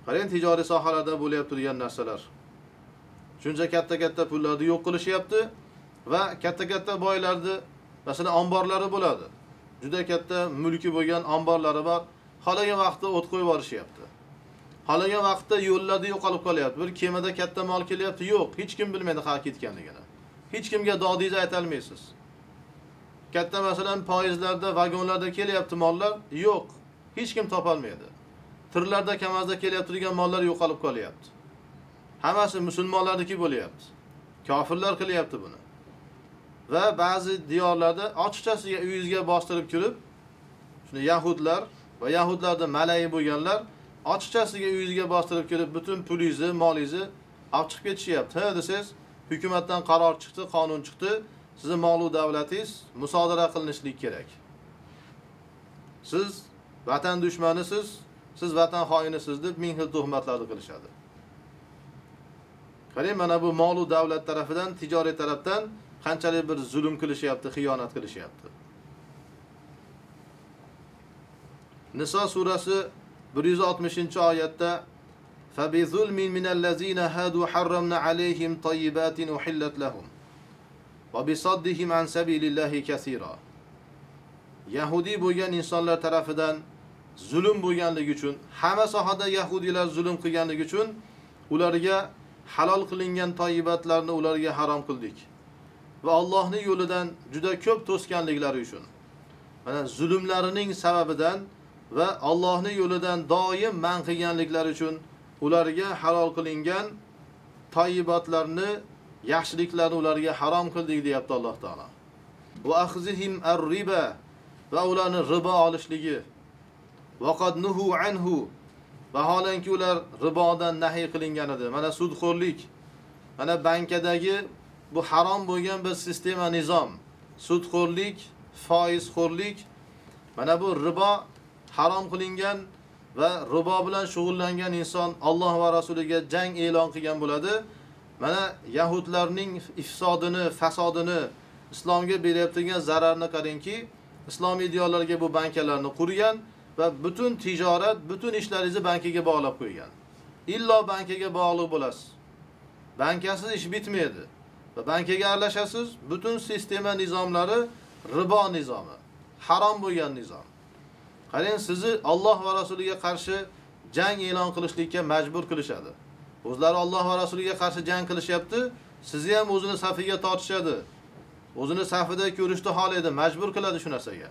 Qarang tijoriy sohalarda bo'layapti turgan narsalar. Shuncha katta-katta pullarni yo'q qilishyapti va katta-katta boylarni masalan omborlari bo'ladi. Juda katta mulki bo'lgan omborlari bor. Xolagan vaqtda o't qo'yib yuborishyapti. Haligi vaqtda yo'llarda yo'qolib qolyapti. Bir kemada katta mol kelyapti, yo'q, hech kim bilmaydi qayerga ketganligini. Hech kimga dodingizni aytolmaysiz. Katta masalan poyezdlarda, vagonlarda kelyapti mollar, yo'q, hech kim topolmaydi. Tirlarda, kamazda kelyapti turgan mollar yo'qolib qolyapti. Hammasi musulmonlarniki bo'lyapti. Kofirlar qilyapti buni. Va ba'zi diyorlarda ochiqchasiga uyingizga bostirib kirib, shuni yahudlar va yahudlarni malayi bo'lganlar ochiqchasiga uyingizga bostirib kirib, butun pulingizni, molingizni olib chiqib ketishyapti. Ha desangiz, hukumatdan qaror chiqdi, qonun chiqdi, sizni molu davlatingiz musodara qilinishlik kerak. Siz vatan dushmanisiz, siz vatan xoinisiz deb ming xil tuhmatlarni qilishadi qarang mana bu molu davlat tarafidan tijoriy tarafdan qanchalik bir zulm qilishyapti xiyonat qilishyapti niso surasi 160 oyatda فبظلم من الذين هادوا حرمنا عليهم طيبات أحلت لهم وبصدهم عن سبيل الله كثيرا yahudiy bo'lgan insonlar tarafidan zulm bo'lganligi uchun hamma sohada yahudiylar zulm qilganligi uchun ularga halol qilingan toyibatlarni ularga harom qildik va Allohning yo'lidan juda ko'p to'sganliklari uchun mana zulmlarining sababidan va Allohning yo'lidan doim man qilganliklari uchun ularga halol qilingan toyibatlarni yaxshiliklarni ularga harom qildik deyapti Alloh taolo. Va akhzihim ar-riba va ularni ribo olishligi. Vaqad nuhu anhu vaholanki ular ribodan nahiy qilingan edi. Mana sudxo'rlik mana bankadagi bu harom bo'lgan bir sistema nizom. Sudxo'rlik foizxo'rlik mana bu ribo harom qilingan va ribo bilan shug'ullangan inson Alloh va rasuliga jang e'lon qilgan bo'ladi mana yahudlarning ifsodini fasodini islomga beryaptigan zararni qarangki islomiy diyorlarga bu bankalarni qurgan va butun tijorat, butun ishlaringizni bankaga bog'lab qo'ygan. Illo bankaga bog'liq bo'lasiz. Bankasiz ish bitmaydi. Va bankaga aralashasiz, butun sistema nizomlari ribo nizomi, harom bo'lgan nizom. Qarang, sizni Alloh va rasuliga qarshi jang e'lon qilishlikka majbur qilishadi. O'zlari Alloh va rasuliga qarshi jang qilishyapti, sizni ham o'zini safiga tortishadi. o'zini safida ko'rishni xohlaydi, majbur qiladi shu narsaga.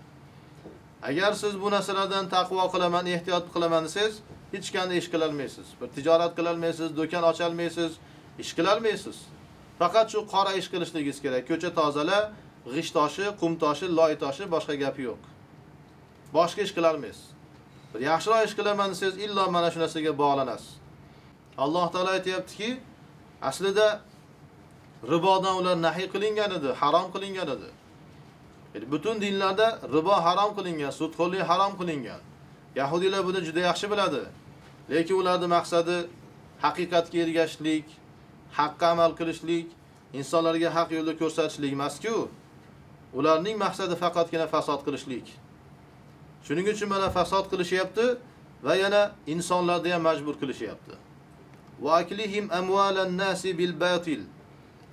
Agar siz bu narsalardan taqvo qilaman, ehtiyot qilaman desangiz, hech qanday ish qila olmaysiz. Bir tijorat qila olmaysiz, do'kon ocha olmaysiz, ish qila olmaysiz. Faqat shu qora ish qilishligingiz kerak. Ko'cha tozala, g'isht toshi, qum toshi, loy toshi, boshqa gapi yo'q. Boshqa ish qilolmaysiz. Bir yaxshiroq ish qilaman desangiz, illo mana shu narsaga bog'lanasiz. Alloh taolo aytyaptiki aslida ribodan ular nahiy qilingan edi, harom qilingan edi. Yani butun dinlarda ribo harom qilingan, sudxo'rlik harom qilingan. Yahudiylar buni juda yaxshi biladi. Lekin ularning maqsadi haqiqatga ergashishlik, haqqa amal qilishlik, insonlarga haq yo'lni ko'rsatishlik emas-ku. Ularning maqsadi faqatgina fasod qilishlik. Shuning uchun mana fasod qilishyapti va yana insonlarni ham majbur qilishyapti. Va aklihim amwalan nasi bil batil.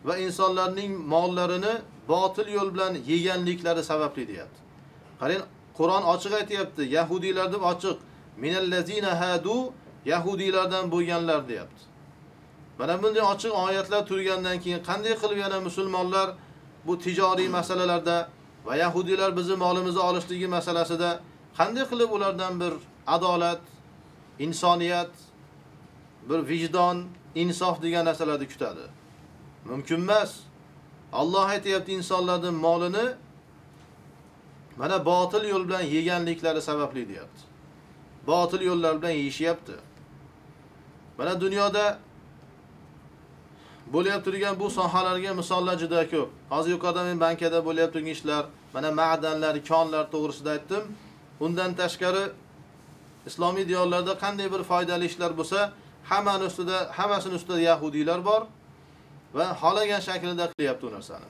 va insonlarning mollarini botil yo'l bilan yeganliklari sababli deyapti. Qarang, Qur'on ochiq aytayapti, yahudiylar deb ochiq, minallazina hadu yahudiylardan bo'lganlar deyapti. Mana bunday ochiq oyatlar turgandan keyin qanday qilib yana musulmonlar bu tijoriy masalalarda va yahudiylar bizni molimizni olishligi masalasida qanday qilib ulardan bir adolat, insoniyat, bir vijdon, insof degan narsalarni kutadi? Mumkin emas. Alloh aytayapti insonlarning molini mana botil yo'l bilan yeganliklari sababli deyapti. Botil yo'llar bilan yeyishyapti. Mana dunyoda bo'layotib turgan bu sohalarga misollar juda ko'p. Hozir yuqorida men bankada bo'layotib turgan ishlar, mana ma'danlar, konlar to'g'risida aytdim. Undan tashqari islomiy diyorlarda qanday bir foydali ishlar bo'lsa, hammani ustida, hammasini ustida yahudiylar bor. va xolagan shaklida qilyapti u narsani.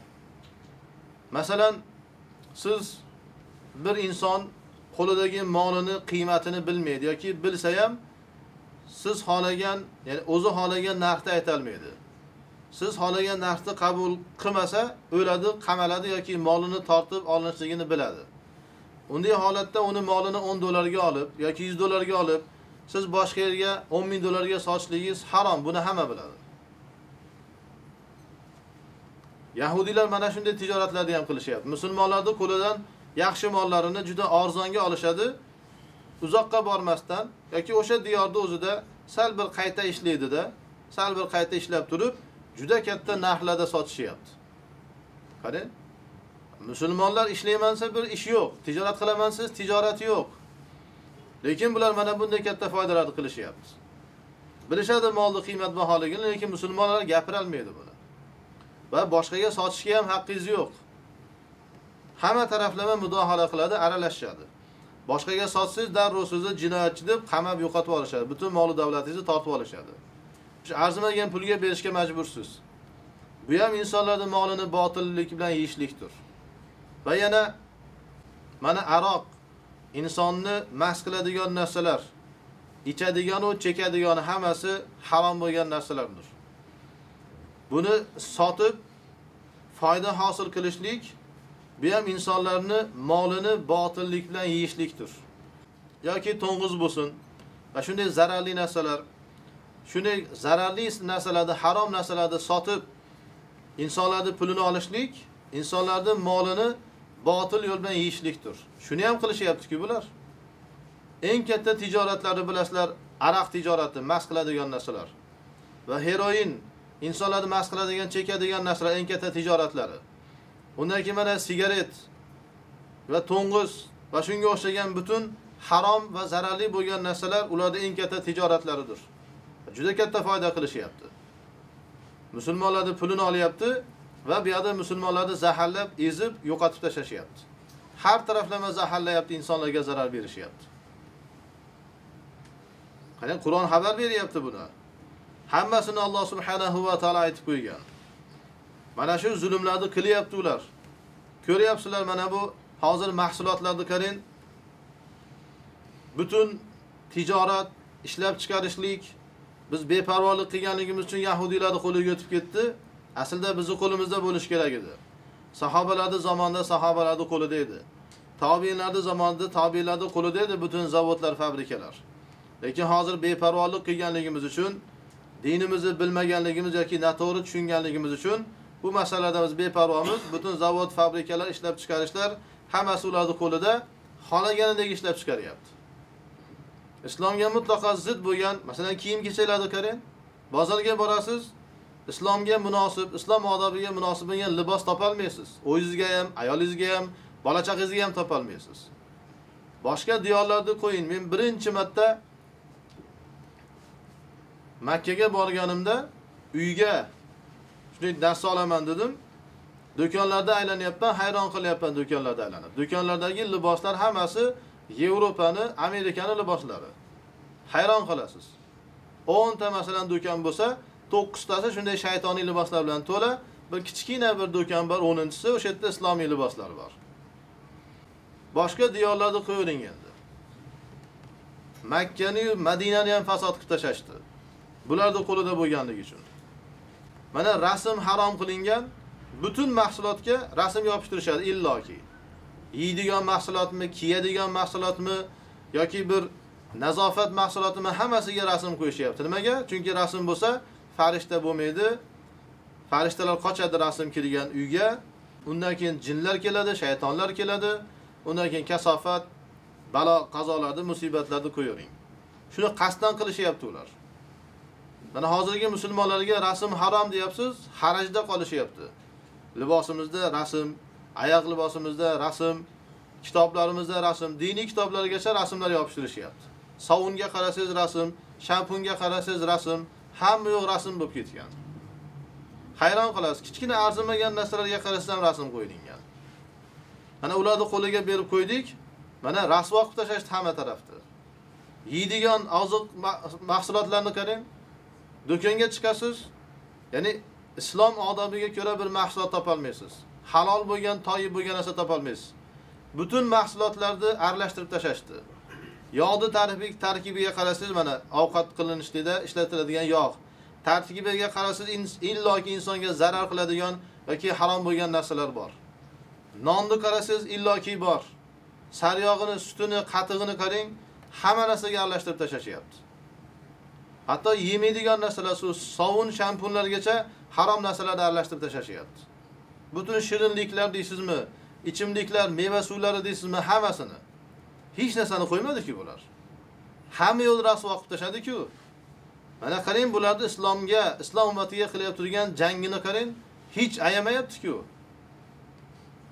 Masalan, siz bir inson qo'lidagi molini qiymatini bilmaydi yoki bilsa ham siz xolagan, ya'ni o'zi xolagan narxda ayta olmaydi. Siz xolagan narxni qabul qilmasa, o'ladi, qamaladi yoki molini tortib olinishligini biladi. Unday holatda uni molini 10 dollarga olib yoki 100 dollarga olib, siz boshqa yerga 10 ming dollarga sotishligingiz harom, buni hamma biladi. Yahudiylar mana shunday tijoratlarni ham qilishyapti. Musulmonlarning qo'lidan yaxshi mollarini juda arzonga olishadi. Uzoqqa bormasdan yoki o'sha diyorda o'zida sal bir qayta ishlaydida, sal bir qayta ishlab turib, juda katta narxlarda sotishyapti. Qarang. Musulmonlar ishlaymansa bir ish yo'q, tijorat qilamansiz tijorat yo'q. Lekin bular mana bunday katta foydalarni qilishyapti. Bilishadi molni qiymat baholigini, lekin musulmonlar gapira olmaydi buni. va boshqaga sotishga ham haqqingiz yo'q. Hamma taraflama mudohala qiladi, aralashadi. boshqaga sotsangiz darrov sizni jinoyatchi deb qamab yo'qotib olishadi butun mol davlatingizni tortib olishadi arzimagan pulga berishga majbursiz bu ham insonlarni molini botillik bilan yeyishlikdir va yana mana aroq insonni mast qiladigan narsalar ichadiganu chekadigan hammasi harom bo'lgan narsalardir. Buni sotib foyda hosil qilishlik bu ham insonlarni molini botillik bilan yeyishlikdir. Yoki to'ng'iz bo'lsin va shunday zararli narsalar shunday zararli narsalarni harom narsalarni sotib insonlarni pulini olishlik insonlarni molini botil yo'l bilan yeyishlikdir. Shuni ham qilishyaptiku bular. Eng katta tijoratlari bilasizlar aroq tijorati mast qiladigan narsalar. Va heroin insonlarni mast qiladigan chekadigan narsalar eng katta tijoratlari. Undan keyin mana sigaret va to'ng'iz va shunga o'xshagan butun harom va zararli bo'lgan narsalar ularni eng katta tijoratlaridir. Juda katta foyda qilishyapti. Musulmonlarni pulini olyapti va bu yoqda musulmonlarni zaharlab ezib yo'qotib tashlashyapti har taraflama zaharlayapti insonlarga zarar berishyapti. Qani qur'on xabar beryapti buni. Hammasini alloh subhanahu va taolo aytib qo'ygan. Mana shu zulmlarni qilyapti ular. Ko'ryapsizlar mana bu hozir mahsulotlarni qarang. Butun tijorat ishlab chiqarishlik biz beparvolik qilganligimiz uchun yahudiylarni qo'liga o'tib ketdi. Aslida bizni qo'limizda bo'lishi kerak edi. Sahobalarni zamonida sahobalarni qo'lida edi tobiinlarni zamonida tobiinlarni qo'lida edi butun zavodlar fabrikalar. Lekin hozir beparvolik qilganligimiz uchun dinimizni bilmaganligimiz yoki noto'g'ri tushunganligimiz uchun bu masalada biz beparvomiz. Butun zavod fabrikalar ishlab chiqarishlar hammasi ularni qo'lida xohlaganidek ishlab chiqaryapti. Islomga mutlaqo zid bo'lgan masalan kiyim kechaklarni qarang bozorga borasiz islomga munosib islom odobiga munosib bo'lgan libos topolmaysiz. O'zingizga ham ayolingizga ham bola chaqangizga ham topolmaysiz. Boshqa diyorlarni qo'ying. Men birinchi marta makkaga borganimda uyga shunday dars olaman dedim. Do'konlarda aylanyapman hayron qilyapman do'konlarda aylanib. Do'konlardagi liboslar hammasi yevropani amerikani liboslari. Hayron qolasiz. O'nta masalan do'kon bo'lsa to'qqiztasi shunday shaytoniy liboslar bilan to'la bir kichkina bir do'kon bor o'ninchisi o'sha yerda islomiy liboslar bor. Boshqa diyorlarni qo'yavering endi. Makkani madinani ham fasod qilib tashlashdi. Bularni qo'lida bo'lganligi uchun. Mana rasm harom qilingan butun mahsulotga rasm yopishtirishadi illoki. Yeydigan mahsulotmi kiyadigan mahsulotmi yoki bir nazofat mahsulotimi hammasiga rasm qo'yishyapti. Nimaga? Chunki rasm bo'lsa farishta bo'lmaydi. Farishtalar qochadi rasm kirgan uyga. Undan keyin jinlar keladi shaytonlar keladi. Undan keyin kasofat balo qazolarni musibatlarni qo'yavering. Shuni qasddan qilishyapti ular. Mana hozirgi musulmonlarga rasm harom deyapsiz harajda qolishyapti. Libosimizda rasm oyoq libosimizda rasm kitoblarimizda rasm diniy kitoblargacha rasmlar yopishtirishyapti. Sovunga qarasangiz rasm shampunga qarasangiz rasm hamma yo'q rasm bo'lib ketgan. Hayron qolasiz kichkina arzimagan narsalarga qarasam rasm qo'yilgan mana ularni qo'liga berib qo'ydik mana rasvo qilib tashlashdi hamma tarafda. Yeydigan oziq mahsulotlarni qarang do'konga chiqasiz ya'ni islom odobiga ko'ra bir mahsulot topolmaysiz. Halol bo'lgan toyib bo'lgan narsa topolmaysiz. Butun mahsulotlarni aralashtirib tashlashdi. Yog'ni tarkibiga tarkibiga qarasangiz mana ovqat qilinishlikda ishlatiladigan yog' tarkibiga qarasangiz illoki insonga zarar qiladigan yoki harom bo'lgan narsalar bor. Nonni qarasangiz illoki bor. Saryog'ini sutini qatig'ini qarang hamma narsaga aralashtirib tashlashyapti hatto yemaydigan narsalar sovun shampunlargacha harom narsalarni aralashtirib tashlashyapti butun shirinliklar deysizmi ichimliklar meva suvlari deysizmi hammasini. Hech narsani qo'ymadiku bular. Hamma yo'l rasvo qilib tashladiku. Mana qarang bularni islomga islom ummatiga qilyap turgan jangini qarang hech ayamayapti-ku.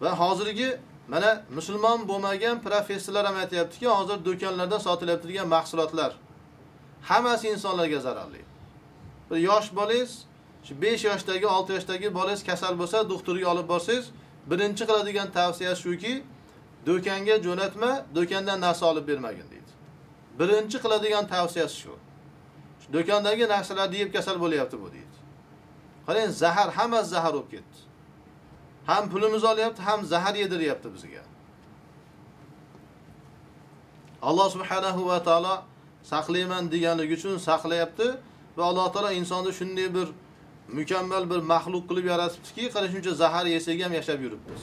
va hozirgi mana musulmon bo'lmagan professorlar ham aytayaptiki, hozir do'konlarda sotilib turgan mahsulotlar hammasi insonlarga zararli. Bir yosh bolangiz shu 5 yoshdagi 6 yoshdagi bolangiz kasal bo'lsa doktorga olib borsangiz birinchi qiladigan tavsiya shuki do'konga jo'natma do'kondan narsa olib bermagin deydi. Birinchi qiladigan tavsiyasi shu. Do'kondagi narsalarni yeb kasal bo'lyapti bu deydi. Qarang zahar hammasi zahar bo'lib ketdi. Ham pulimiz olyapti ham zahar yediryapti bizga. Alloh subhanahu va taolo saqlayman deganligi uchun saqlayapti va alloh taolo insonni shunday bir mukammal bir maxluq qilib yaratibdiki qara shuncha zahar yesak ham yashab yuribmiz.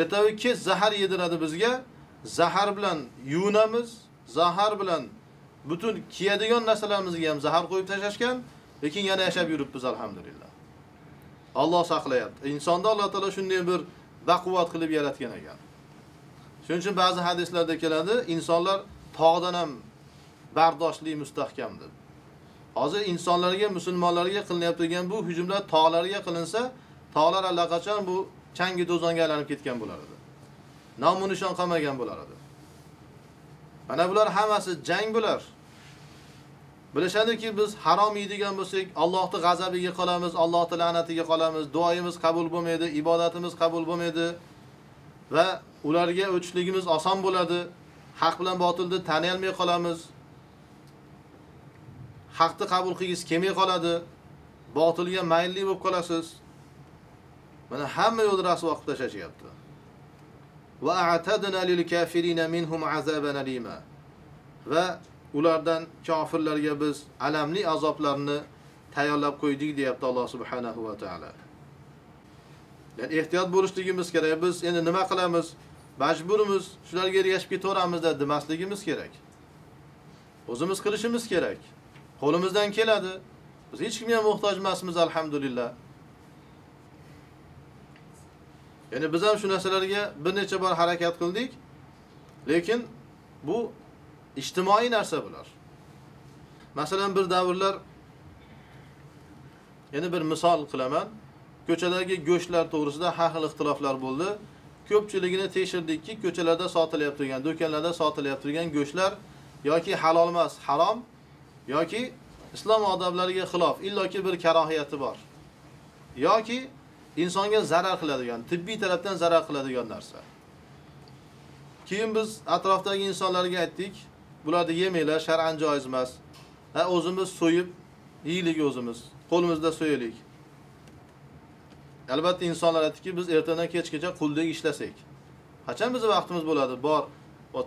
Ertaga kech zahar yediradi bizga. Zahar bilan yuvinamiz zahar bilan butun kiyadigan narsalarimizga ham zahar qo'yib tashlashgan lekin yana yashab yuribmiz alhamdulillah. Alloh saqlayapti. Insonda alloh taolo shunday bir baquvvat qilib yaratgan ekan. Shuning uchun ba'zi hadislarda keladi insonlar tog'dan ham bardoshli mustahkam deb hozir insonlarga musulmonlarga qilinayotgan bu hujumlar tog'larga qilinsa tog'lar allaqachon bu changi do'zonga aylanib ketgan bo'lar edi. Nomu nishon qolmagan bo'lar edi. Mana bular hammasi jang bular. Bilishadiki biz harom yeydigan bo'lsak allohni g'azabiga qolamiz allohni la'natiga qolamiz duoyimiz qabul bo'lmaydi ibodatimiz qabul bo'lmaydi va ularga o'tishligimiz oson bo'ladi. Haq bilan botilni taniy olmay qolamiz. Haqni qabul qilgisi kelmay qoladi. Botilga mayilli bo'lib qolasiz. Mana hamma yo'lni rasvo qilib tashlashyapti va a'tadna lil kafirina minhum azaban alima va ulardan kofirlarga biz alamli azoblarni tayyorlab qo'ydik deyapti Alloh subhanahu va taolo. Ya'ni ehtiyot bo'lishligimiz kerak. Biz endi nima qilamiz? Majburimiz, shularga ergashib ketaveramiz deb demasligimiz kerak. O'zimiz qilishimiz kerak. Qo'limizdan keladi. Biz hech kimga muhtoj emasmiz alhamdulillah. Ya'ni biz ham shu narsalarga bir necha bor harakat qildik. Lekin bu ijtimoiy narsa bular. Masalan, bir davrlar yana bir misol qilaman. Ko'chadagi go'shtlar to'g'risida har xil ixtiloflar bo'ldi. Ko'pchiligini tekshirdikki, ko'chalarda sotilyapti turgan, do'konlarda sotilyapti turgan go'shtlar yoki halol emas, harom yoki islom odoblariga xilof, illoki bir karohiyati bor. yoki insonga zarar qiladigan, tibbiy tarafdan zarar qiladigan narsa. Keyin biz atrofdagi insonlarga aytdik, bularni yemanglar, shar'an joiz emas. Ha, o'zimiz so'yib yeylik o'zimiz, qo'limizda so'yaylik. Albatta insonlar aytdiki, biz ertadan kechgacha quldek ishlasak. Qachon bizning vaqtimiz bo'ladi? Bor,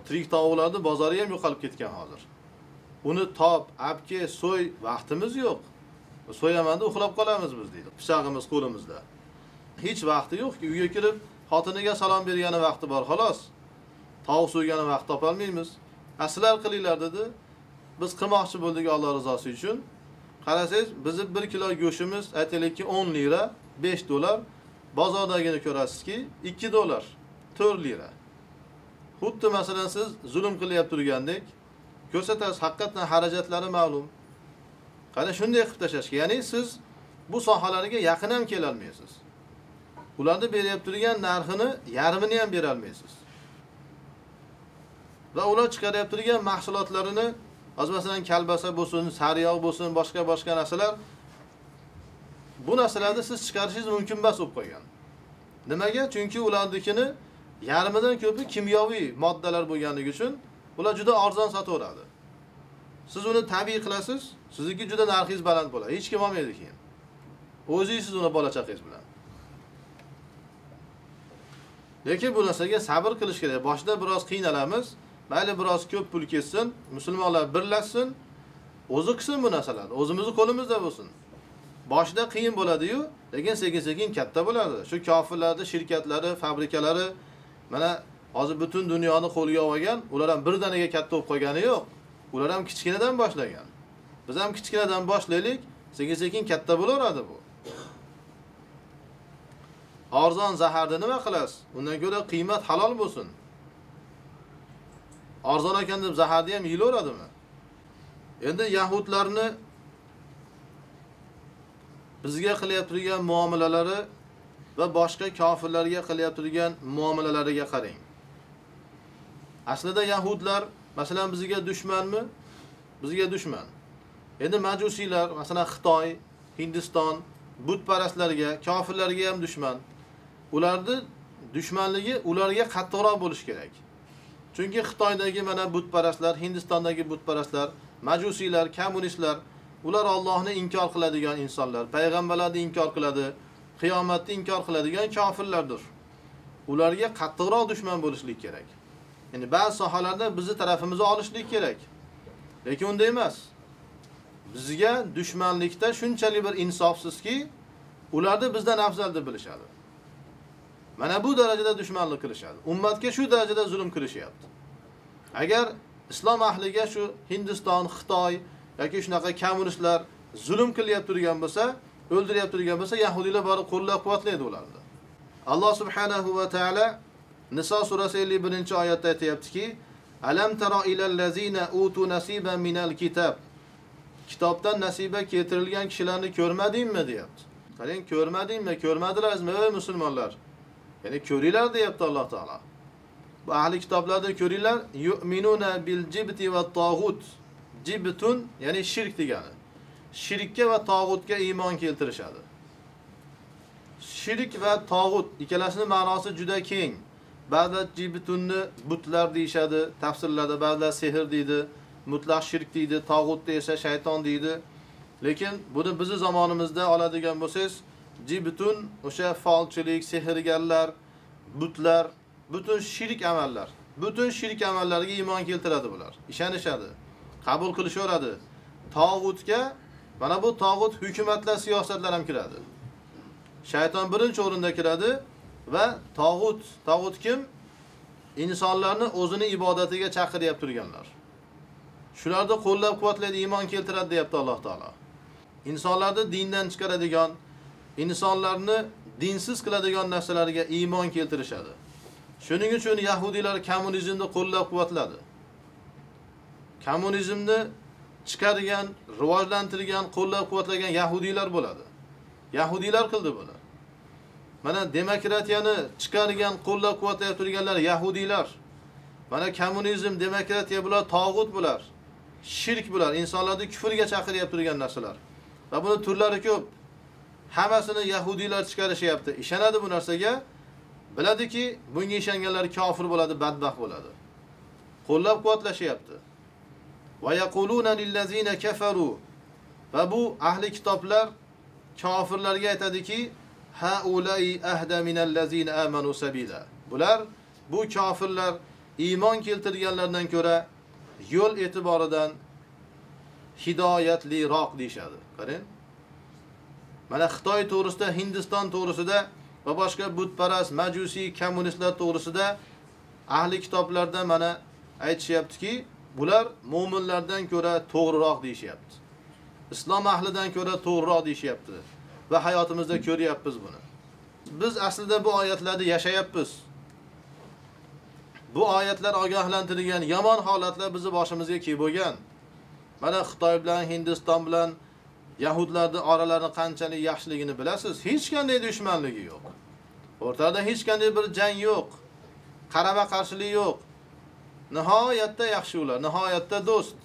tirik tovuqlarni bozori ham yo'qolib ketgan hozir. Uni top, apke, so'y, vaqtimiz yo'q. So'yamanda uxlab qolamiz biz deydi. Pishog'imiz qo'limizda. Hech vaqti yo'qki, uyga kirib xotiniga salom bergani vaqti bor, xolos. Tovuq so'ygani vaqt topolmaymiz. Aslar qilinglar dedi. Biz qilmoqchi bo'ldik Alloh rizosi uchun. Qarasangiz, bizni 1 kilo go'shtimiz aytaylikki 10 lira, 5 dollar. Bozordagini ko'rasizki 2 dollar, 4 lira. Xuddi masalan siz zulm qilyapti turgandek ko'rsatasiz, haqiqatan xarajatlari ma'lum. Qani shunday qilib tashlashga, ya'ni siz bu sohalarga yaqin ham kela olmaysiz. Ularni berib turgan narxini yarmini ham bera olmaysiz. Va ular chiqarib turgan mahsulotlarini, hozir masalan kalbasa bo'lsin, sariyog' bo'lsin, boshqa boshqa narsalar bu narsalarni siz chiqarishingiz mumkin emas bo'lib qolgan. Nimaga? Chunki ularnikini yarmidan ko'pi kimyoviy moddalar bo'lganligi uchun ular juda arzon sotaveradi. Siz uni tabiiy qilasiz, sizniki juda narxingiz baland bo'ladi. Hech kim olmaydi keyin. o'zingizsiz uni bola chaqangiz bilan. Lekin bu narsaga sabr qilish kerak. Boshida biroz qiynalamiz, mayli biroz ko'p pul ketsin, musulmonlar birlashsin, o'zi qilsin bu narsalarni, o'zimizni qo'limizda bo'lsin. Boshida qiyin bo'ladi-yu, lekin sekin-sekin katta bo'ladi. Shu kofirlarni shirkatlari, fabrikalari mana hozir butun dunyoni qo'lga olgan, ular ham birdaniga katta bo'lib qolgani yo'q. Ular ham kichkinadan boshlagan. Biz ham kichkinadan boshlaylik, sekin-sekin katta bo'laveradi bu. Arzon zaharni nima qilasiz? Undan ko'ra qiymat halol bo'lsin. Arzon ekan deb zaharni ham yeyilaveradimi? Endi yahudlarni bizga qilyapti turgan muomalalari va boshqa kofirlarga qilyapti turgan muomalalariga qarang. Aslida yahudlar masalan bizga dushmanmi? Bizga dushman. Endi majusiylar, masalan Xitoy, Hindiston, butparastlarga, kofirlarga ham dushman. Ularni dushmanligi ularga qattiqroq bo'lishi kerak. Chunki xitoydagi mana butparastlar hindistondagi butparastlar majusiylar kommunistlar ular ollohni inkor qiladigan insonlar payg'ambarlarni inkor qiladi qiyomatni inkor qiladigan kofirlardir. Ularga qattiqroq dushman bo'lishlik kerak. Ya'ni ba'zi sohalarda bizni tarafimizni olishlik kerak. Lekin unday emas. Bizga dushmanlikda shunchalik bir insofsizki ularni bizdan afzal deb bilishadi. Mana bu darajada dushmanlik qilishadi. Ummatga shu darajada zulm qilishyapti. Agar islom ahliga shu hindiston xitoy yoki shunaqa kommunistlar zulm qilyapti turgan bo'lsa o'ldiryapti turgan bo'lsa yahudiylar borib qo'llab quvvatlaydi ularni. Alloh subhanahu va taolo niso surasi 51 oyatda aytyaptiki alam taro ilallazina utu nasiba minal kitab? Kitobdan nasiba keltirilgan kishilarni ko'rmadingmi? deyapti. Qarang ko'rmadingmi? Ko'rmadilarizmi ey musulmonlar? Ya'ni ko'ringlar deyapti alloh taolo. Bu ahli kitoblarda ko'ringlar yu'minuna bil jibti va tog'ut. Jibtun ya'ni shirk degani. Shirkka va tog'utga iymon keltirishadi. Shirk va tog'ut ikkalasini ma'nosi juda keng. Ba'zilar jibtunni butlar deyishadi tafsirlarda ba'zilar sehr deydi mutlaq shirk deydi tog'utni esa shayton deydi. Lekin buni bizni zamonimizda oladigan bo'lsangiz jibtun o'sha folchilik sehrgarlar butlar butun shirk amallar butun shirk amallariga iymon keltiradi bular. Ishonishadi qabul qilishaveradi. Tog'utga mana bu tog'ut hukumatlar siyosatlar ham kiradi. Shayton birinchi o'rinda kiradi va tog'ut tog'ut kim? Insonlarni o'zini ibodatiga chaqiryapti turganlar. Shularni qo'llab quvvatlaydi iymon keltiradi deyapti alloh taolo. Insonlarni dindan chiqaradigan insonlarni dinsiz qiladigan narsalarga iymon keltirishadi. Shuning uchun yahudiylar kommunizmni qo'llab quvvatladi kommunizmni chiqargan rivojlantirgan qo'llab quvvatlagan yahudiylar bo'ladi. Yahudiylar qildi buni. Mana demokratiyani chiqargan qo'llab quvvatlab turganlar yahudiylar. Mana kommunizm demokratiya bular tog'ut bular shirk bular. Insonlarni kufrga chaqiryapti turgan narsalar. Va buni turlari ko'p. Hammasini yahudiylar chiqarishyapti. Ishonadi bu narsaga. Biladiki bunga ishonganlar kofir bo'ladi badbaxt bo'ladi. Qo'llab quvvatlashyapti va yaquluna lillazina kafaru. Va bu ahli kitoblar kofirlarga aytadiki haulai ahda minallazina amanu sabila. Bular bu kofirlar iymon keltirganlardan ko'ra yo'l e'tiboridan hidoyatliroq deyishadi. Qarang. Mana xitoy to'g'risida hindiston to'g'risida va boshqa butparast majusiy kommunistlar to'g'risida ahli kitoblarda mana aytishyaptiki bular mo'minlardan ko'ra to'g'riroq deyishyapti. Islom ahlidan ko'ra to'g'riroq deyishyapti va hayotimizda ko'ryapmiz buni. Biz aslida bu oyatlarni yashayapmiz. Bu oyatlar ogohlantirgan yomon holatlar bizni boshimizga kelib bo'lgan. Mana xitoy bilan hindiston bilan yahudlarni oralarini qanchalik yaxshiligini bilasiz? Hech qanday dushmanligi yo'q. O'rtada hech qanday bir jang yo'q. Qarama qarshilik yo'q. Nihoyatda yaxshi ular nihoyatda do'st.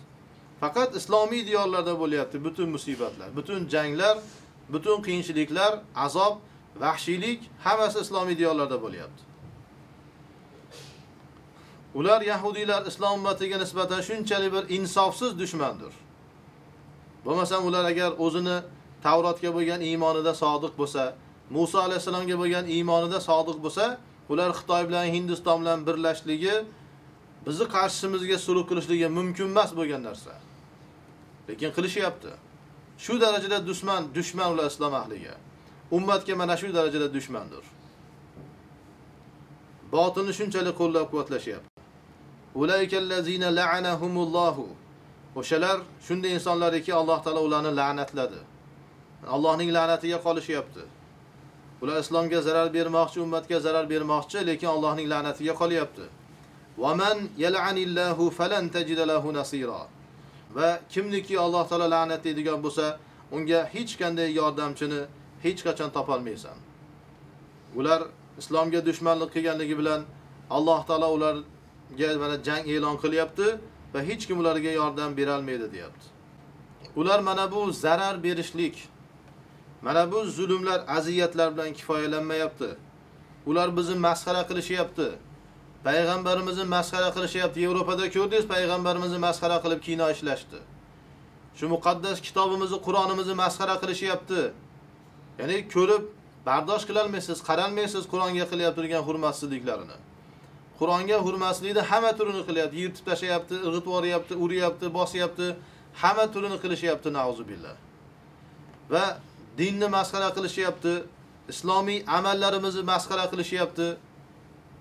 Faqat islomiy diyorlarda bo'lyapti butun musibatlar butun janglar butun qiyinchiliklar azob vahshiylik hammasi islomiy diyorlarda bo'lyapti. Ular yahudiylar islom ummatiga nisbatan shunchalik bir insofsiz dushmandir. Bo'lmasam ular agar o'zini tavrotga bo'lgan iymonida sodiq bo'lsa muso alayhissalomga bo'lgan iymonida sodiq bo'lsa ular xitoy bilan hindiston bilan birlashligi bizni qarshimizga sulh qilishligi mumkin emas bo'lgan narsa. Lekin qilishyapti. Shu darajada dushman dushman ular islom ahliga. Ummatga mana shu darajada dushmandir. Botilni shunchalik qo'llab quvvatlashyapti ulaykallazina la'anahumullohu. O'shalar shunday insonlardiki alloh taolo ularni la'natladi. Allohning la'natiga qolishyapti. Ular islomga zarar bermoqchi ummatga zarar bermoqchi lekin allohning la'natiga qolyapti. Vaman yal'anillahu falan tajida lahu nasira. Va kimniki alloh taolo la'natlaydigan bo'lsa unga hech qanday yordamchini hech qachon topolmaysan. Ular islomga dushmanlik qilganligi bilan alloh taolo ularga mana jang e'lon qilyapti. Va hech kim ularga yordam berolmaydi deyapti. Ular mana bu zarar berishlik mana bu zulmlar aziyatlar bilan kifoyalanmayapti. Ular bizni masxara qilishyapti. Payg'ambarimizni masxara qilishyapti. Yevropada ko'rdingiz payg'ambarimizni masxara qilib kino ishlashdi. Shu muqaddas kitobimizni qur'onimizni masxara qilishyapti. Ya'ni ko'rib bardosh qilolmaysiz qaralmaysiz qur'onga qilyapti turgan hurmatsizliklarini. Qur'onga hurmatsizlikni hamma turini qilyapti. Yirtib tashlayapti irg'itib yuboryapti uryapti bosyapti. Hamma turini qilishyapti nauzubillah. va dinni masxara qilishyapti islomiy amallarimizni masxara qilishyapti.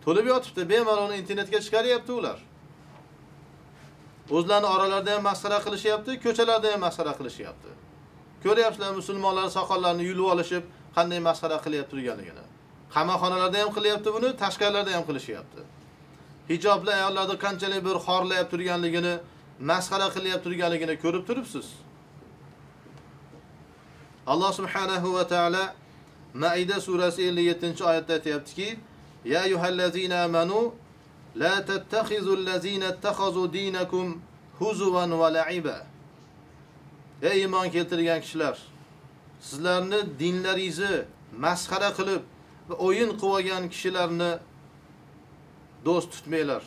To'lib yotibdi bemalol internetga chiqaryapti ular. O'zlarini oralarida ham masxara qilishyapti ko'chalarda ham masxara qilishyapti. Ko'ryapsizlar musulmonlar soqollarini yulib olishib qanday masxara qilyapti turganligini qamoqxonalarda ham qilyapti buni tashqarilarda ham qilishyapti. Hijobli ayollarni qanchalik bir xorlayib turganligini masxara qilyap turganligini ko'rib turibsiz. Alloh subhanahu va taolo maida surasi 57 oyatda aytayaptiki: ya ayyuhallazina amanu la tattakhizul lazina ittakhadhu dinakum huzuvan va la'iba. Ey iymon keltirgan kishilar sizlarni dinlaringizni masxara qilib va o'yin qilib olgan kishilarni do'st tutmanglar.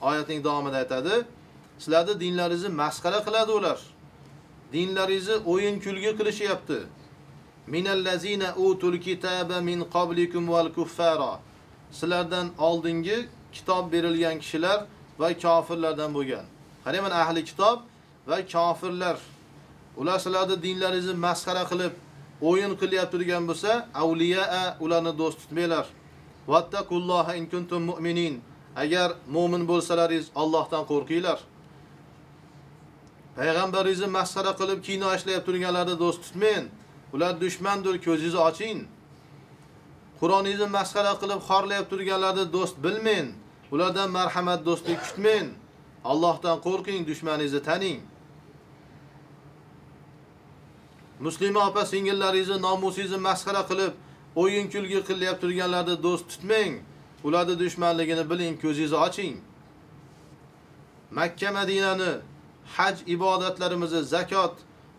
Oyatning davomida aytadi sizlarni dinlaringizni masxara qiladi ular. Dinlaringizni o'yin kulgi qilishyapti. Minallazina utul kitaba min qablikum val kuffara. Sizlardan oldingi kitob berilgan kishilar va kofirlardan bo'lgan. Qarang mana ahli kitob va kofirlar. Ular sizlarni dinlaringizni masxara qilib o'yin qilyapti degan bo'lsa avliya ularni do'st tutmanglar. Vattaqulloha in kuntum mu'minin. Agar mu'min bo'lsalaringiz Allohdan qo'rqinglar. Payg'ambaringizni masxara qilib kino ishlayib turganlarni do'st tutmang. Ular dushmandir ko'zingizni oching. Qur'oningizni masxara qilib xorlayib turganlarni do'st bilmang. Ulardan marhamat do'stlik kutmang. Allohdan qo'rqing dushmaningizni taning. Muslima opa singillaringizni nomusingizni masxara qilib o'yin kulgi qilyap turganlarni do'st tutmang ularni dushmanligini biling ko'zingizni oching. Makka madinani haj ibodatlarimizni zakot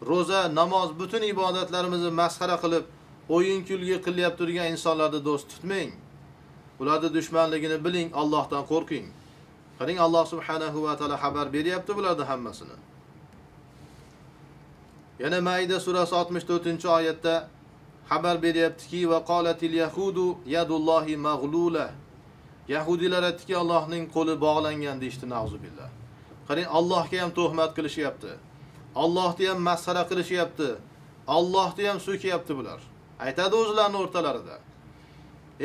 ro'za namoz butun ibodatlarimizni masxara qilib o'yin kulgi qilyap turgan insonlarni do'st tutmang. Ularni dushmanligini biling Allohdan qo'rqing. Qarang alloh subhanahu va taolo xabar beryapti bularni hammasini. Yana Maida surasi 64-oyatda xabar beryaptiki va qolatil yahudu yadullohi mag'lula. Yahudilar aytdiki Allohning qo'li bog'langan deyishdi billah. Qarang Allohga ham tuhmat qilishyapti. Allohni ham masxara qilishyapti. Allohni ham so'kyapti bular. Aytadi o'zlarining o'rtalarida.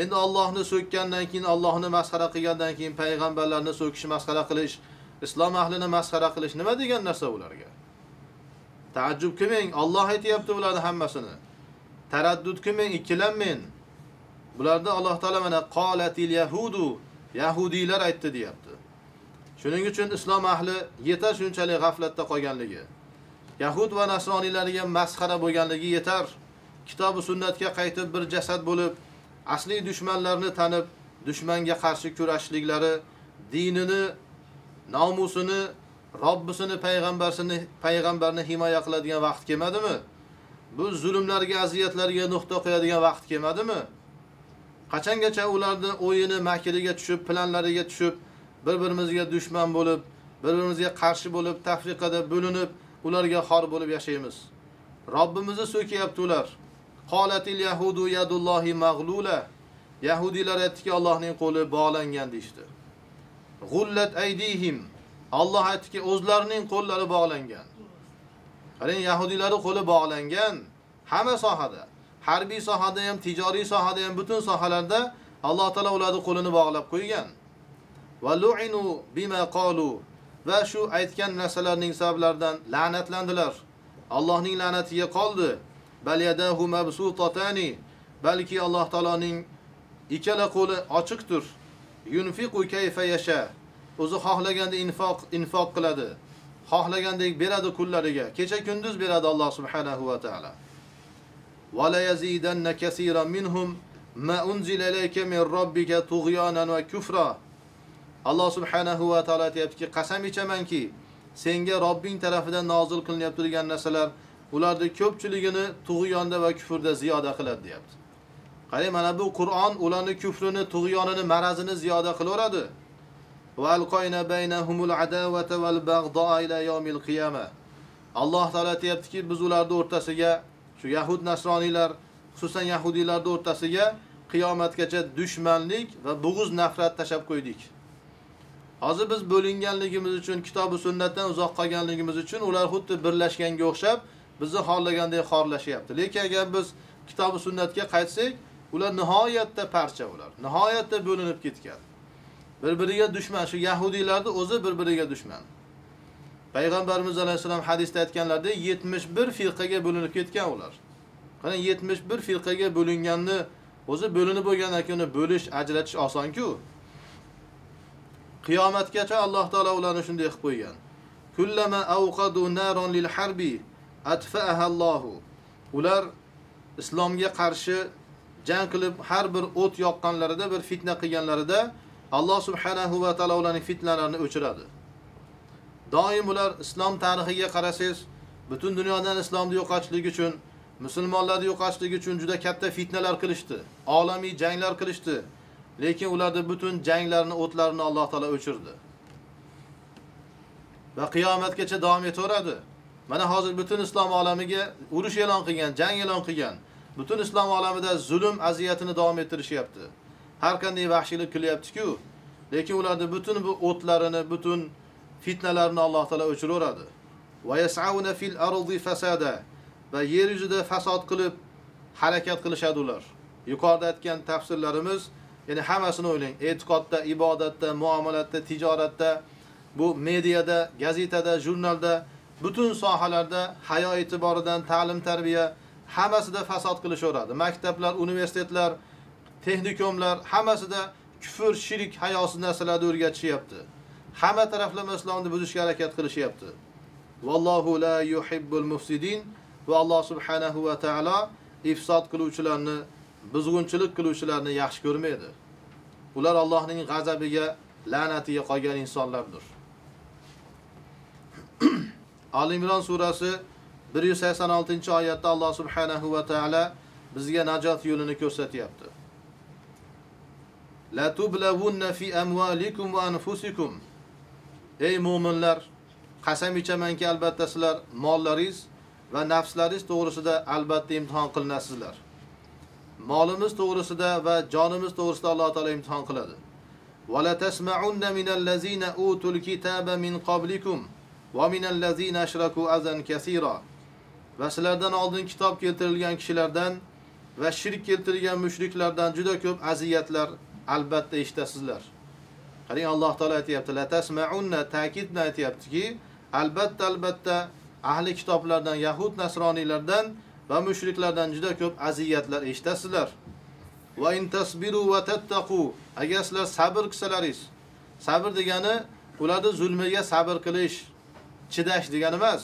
Endi Allohni so'kkandan keyin, Allohni masxara qilgandan keyin payg'ambarlarni so'kish, masxara qilish, islom ahlini masxara qilish nima degan narsa ularga? Taajjub qilmang, Alloh aytyapti bularni hammasini. Taraddud qilmang, ikkilanmang. Bularda Alloh taolo mana qolatil yahudu, yahudiylar aytdi deyapti. Shuning uchun islom ahli yetar shunchalik g'aflatda qolganligi. Yahud va nasroniylarga masxara bo'lganligi yetar. Kitob va sunnatga qaytib bir jasad bo'lib, asli dushmanlarni tanib, dushmanga qarshi kurashliklari, dinini, nomusini Robbisini payg'ambarsini payg'ambarni himoya qiladigan vaqt kelmadimi? Bu zulmlarga, aziyatlarga nuqta qo'yadigan vaqt kelmadimi? Qachongacha ularni o'yini, makriga tushib, planlariga tushib, bir-birimizga dushman bo'lib, bir-birimizga qarshi bo'lib, tafriqada bo'linib, ularga xor bo'lib yashaymiz. Robbimizni so'kiyapti ular. Qolatil yahudu yadullohi mag'lula. Yahudilar aytdiki, Allohning qo'li bog'langan deydi. G'ullat aydihim Alloh aytdiki, o'zlarining qo'llari bog'langan. Qarang, yahudiylarning qo'li bog'langan hamma sohada. Harbiy sohada ham, tijoriy sohada ham, butun sohalarda Alloh taolo ularning qo'lini bog'lab qo'ygan. Va lu'inu bima qalu va shu aytgan narsalarning sabablaridan la'natlandilar. Allohning la'natiga qoldi. Bal yadahu mabsutatani balki Alloh taoloning ikkala qo'li ochiqdir. Yunfiqu kayfa yasha. o'zi xohlaganda infoq infoq qiladi xohlagandek beradi kullariga. Kecha kunduz beradi Alloh subhanahu va taolo va la yazidanna kaseeran minhum ma unzila ilayka min robbika tughyanan va kufra. Alloh subhanahu va taolo aytayaptiki qasam ichamanki senga Robbing tarafidan nozil qilinib turgan narsalar ularning ko'pchiligini tug'yonda va kufrda ziyoda qiladi deyapti. Qarang mana bu qur'on ularni kufrini tug'yonini marazini ziyoda qilaveradi. Valqoyna baynahumul adavata val bag'doa ila yawmil qiyama alloh taolo aytyaptiki biz ularni o'rtasiga shu yahud nasroniylar xususan yahudiylarni o'rtasiga qiyomatgacha dushmanlik va bug'uz nafrat tashlab qo'ydik. Hozir biz bo'linganligimiz uchun kitobi sunnatdan uzoq qolganligimiz uchun ular xuddi birlashganga o'xshab bizni xohlaganday xorlashyapti lekin agar biz kitobi sunnatga qaytsak ular nihoyatda parcha ular nihoyatda bo'linib ketgan. Bir biriga dushman. Shu yahudiylarni o'zi bir biriga dushman. Payg'ambarimiz alayhissalom hadisda aytganlaridek yetmish bir firqaga bo'linib ketgan ular. Qarang yetmish bir firqaga bo'linganni o'zi bo'linib bo'lgandan keyin uni bo'lish ajratish osonku. Qiyomatgacha alloh taolo ularni shunday qilib qo'ygan. Kullama awqadu naron lil harbi atfa'aha Allohu. Ular islomga qarshi jang qilib har bir o't yoqqanlarida bir fitna qilganlarida alloh subhanahu va taolo ularning fitnalarini o'chiradi. Doim ular islom tarixiga qarasangiz butun dunyodan islomni yo'qotishlik uchun musulmonlarni yo'qotishlik uchun juda katta fitnalar qilishdi olamiy janglar qilishdi. Lekin ularni butun janglarni o'tlarini alloh taolo o'chirdi. Va qiyomatgacha davom etaveradi. Mana hozir butun islom olamiga urush e'lon qilgan jang e'lon qilgan. Butun islom olamida zulm aziyatini davom ettirishyapti har qanday vahshiylik qilyaptiku lekin ularni butun bu o'tlarini butun fitnalarni alloh taolo o'chiraveradi. Va yas'auna fil ardi fasada va yer yuzida fasod qilib harakat qilishadi ular. Yuqorida aytgan tafsirlarimiz ya'ni hammasini o'ylang. E'tiqodda ibodatda muomalatda tijoratda bu mediada gazetada jurnalda butun sohalarda hayo e'tiboridan ta'lim tarbiya hammasida fasod qilishaveradi. Maktablar universitetlar texnikumlar hammasida kufr shirk hayosiz narsalarni o'rgatishyapti. Hamma taraflama islomni buzishga harakat qilishyapti. Vallohu la yuhibbul mufsidin va alloh subhanahu va taolo ifsod qiluvchilarni buzg'unchilik qiluvchilarni yaxshi ko'rmaydi. Ular allohning g'azabiga la'natiga qolgan insonlardir. Ali imron surasi 186 oyatda alloh subhanahu va taolo bizga najot yo'lini ko'rsatyapti. La tublawunna fi amwalikum va anfusikum. Ey mu'minlar, qasam ichamanki albatta sizlar mollaringiz va nafslaringiz to'g'risida albatta imtihon qilinasizlar. Molimiz to'g'risida va jonimiz to'g'risida alloh taolo imtihon qiladi. Vala tasma'unna minal minallazina utul kitaba min qablikum va minal minallazina ashraku azan kaseera. va sizlardan oldin kitob keltirilgan kishilardan va shirk keltirgan mushriklardan juda ko'p aziyatlar albatta eshitasizlar. Qarang alloh taolo aytyapti la tasma'unna ta'kid bilan aytyaptiki albatta albatta ahli kitoblardan yahud nasroniylardan va mushriklardan juda ko'p aziyatlar eshitasizlar. Va in tasbiru va tattaqu agar sizlar sabr qilsalaringiz. Sabr degani ularni zulmiga sabr qilish chidash degani emas.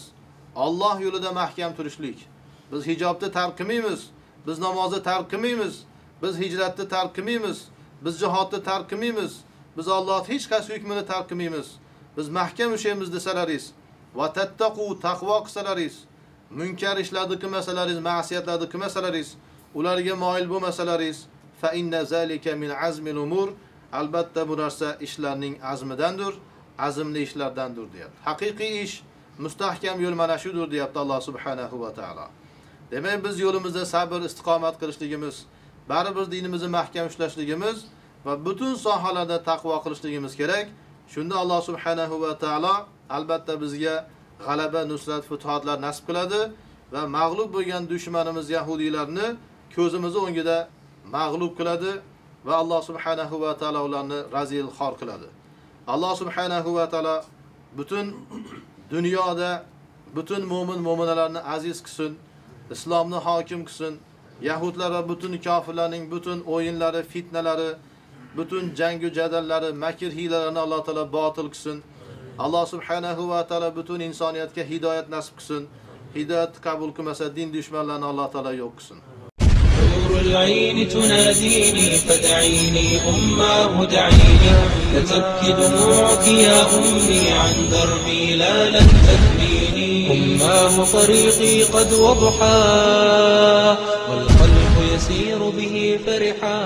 Alloh yo'lida mahkam turishlik. Biz hijobni tark qilmaymiz biz namozni tark qilmaymiz biz hijratni tark qilmaymiz. Biz jihodni tark qilmaymiz biz Alloh hech qaysi hukmini tark qilmaymiz biz mahkam ushlaymiz desalaringiz. Va tattaqu taqvo qilsalaringiz. Munkar ishlarni qilmasalaringiz ma'siyatlarni qilmasalaringiz ularga moyil bo'lmasalaringiz fa inna zalika min azmil umur. Albatta bu narsa ishlarning azmidandir azmli ishlardandir deyapti. Haqiqiy ish mustahkam yo'l mana shudir deyapti alloh subhanahu va taolo demak biz yo'limizda sabr istiqomat qilishligimiz baribir dinimizni mahkam ushlashligimiz va butun sohalarda taqvo qilishligimiz kerak. Shunda alloh subhanahu va taolo albatta bizga g'alaba nusrat futuhatlar nasib qiladi va mag'lub bo'lgan dushmanimiz yahudiylarni ko'zimiz o'ngida mag'lub qiladi va alloh subhanahu va taolo ularni razil xor qiladi. Alloh subhanahu va taolo butun dunyoda butun mo'min mo'minalarni aziz qilsin islomni hokim qilsin yahudlar va butun kofirlarning butun o'yinlari fitnalari butun jangu jadallari makr hiylalarini alloh taolo botil qilsin alloh subhanahu va taolo butun insoniyatga hidoyat nasib qilsin hidoyat qabul qilmasa din dushmanlarini alloh taolo yo'q qilsin نور العين تناديني فدعيني أماه دعيني لتبكي دموعك يا أمي عن دربي لا لن تثنيني أماه طريقي قد وضحى فرحان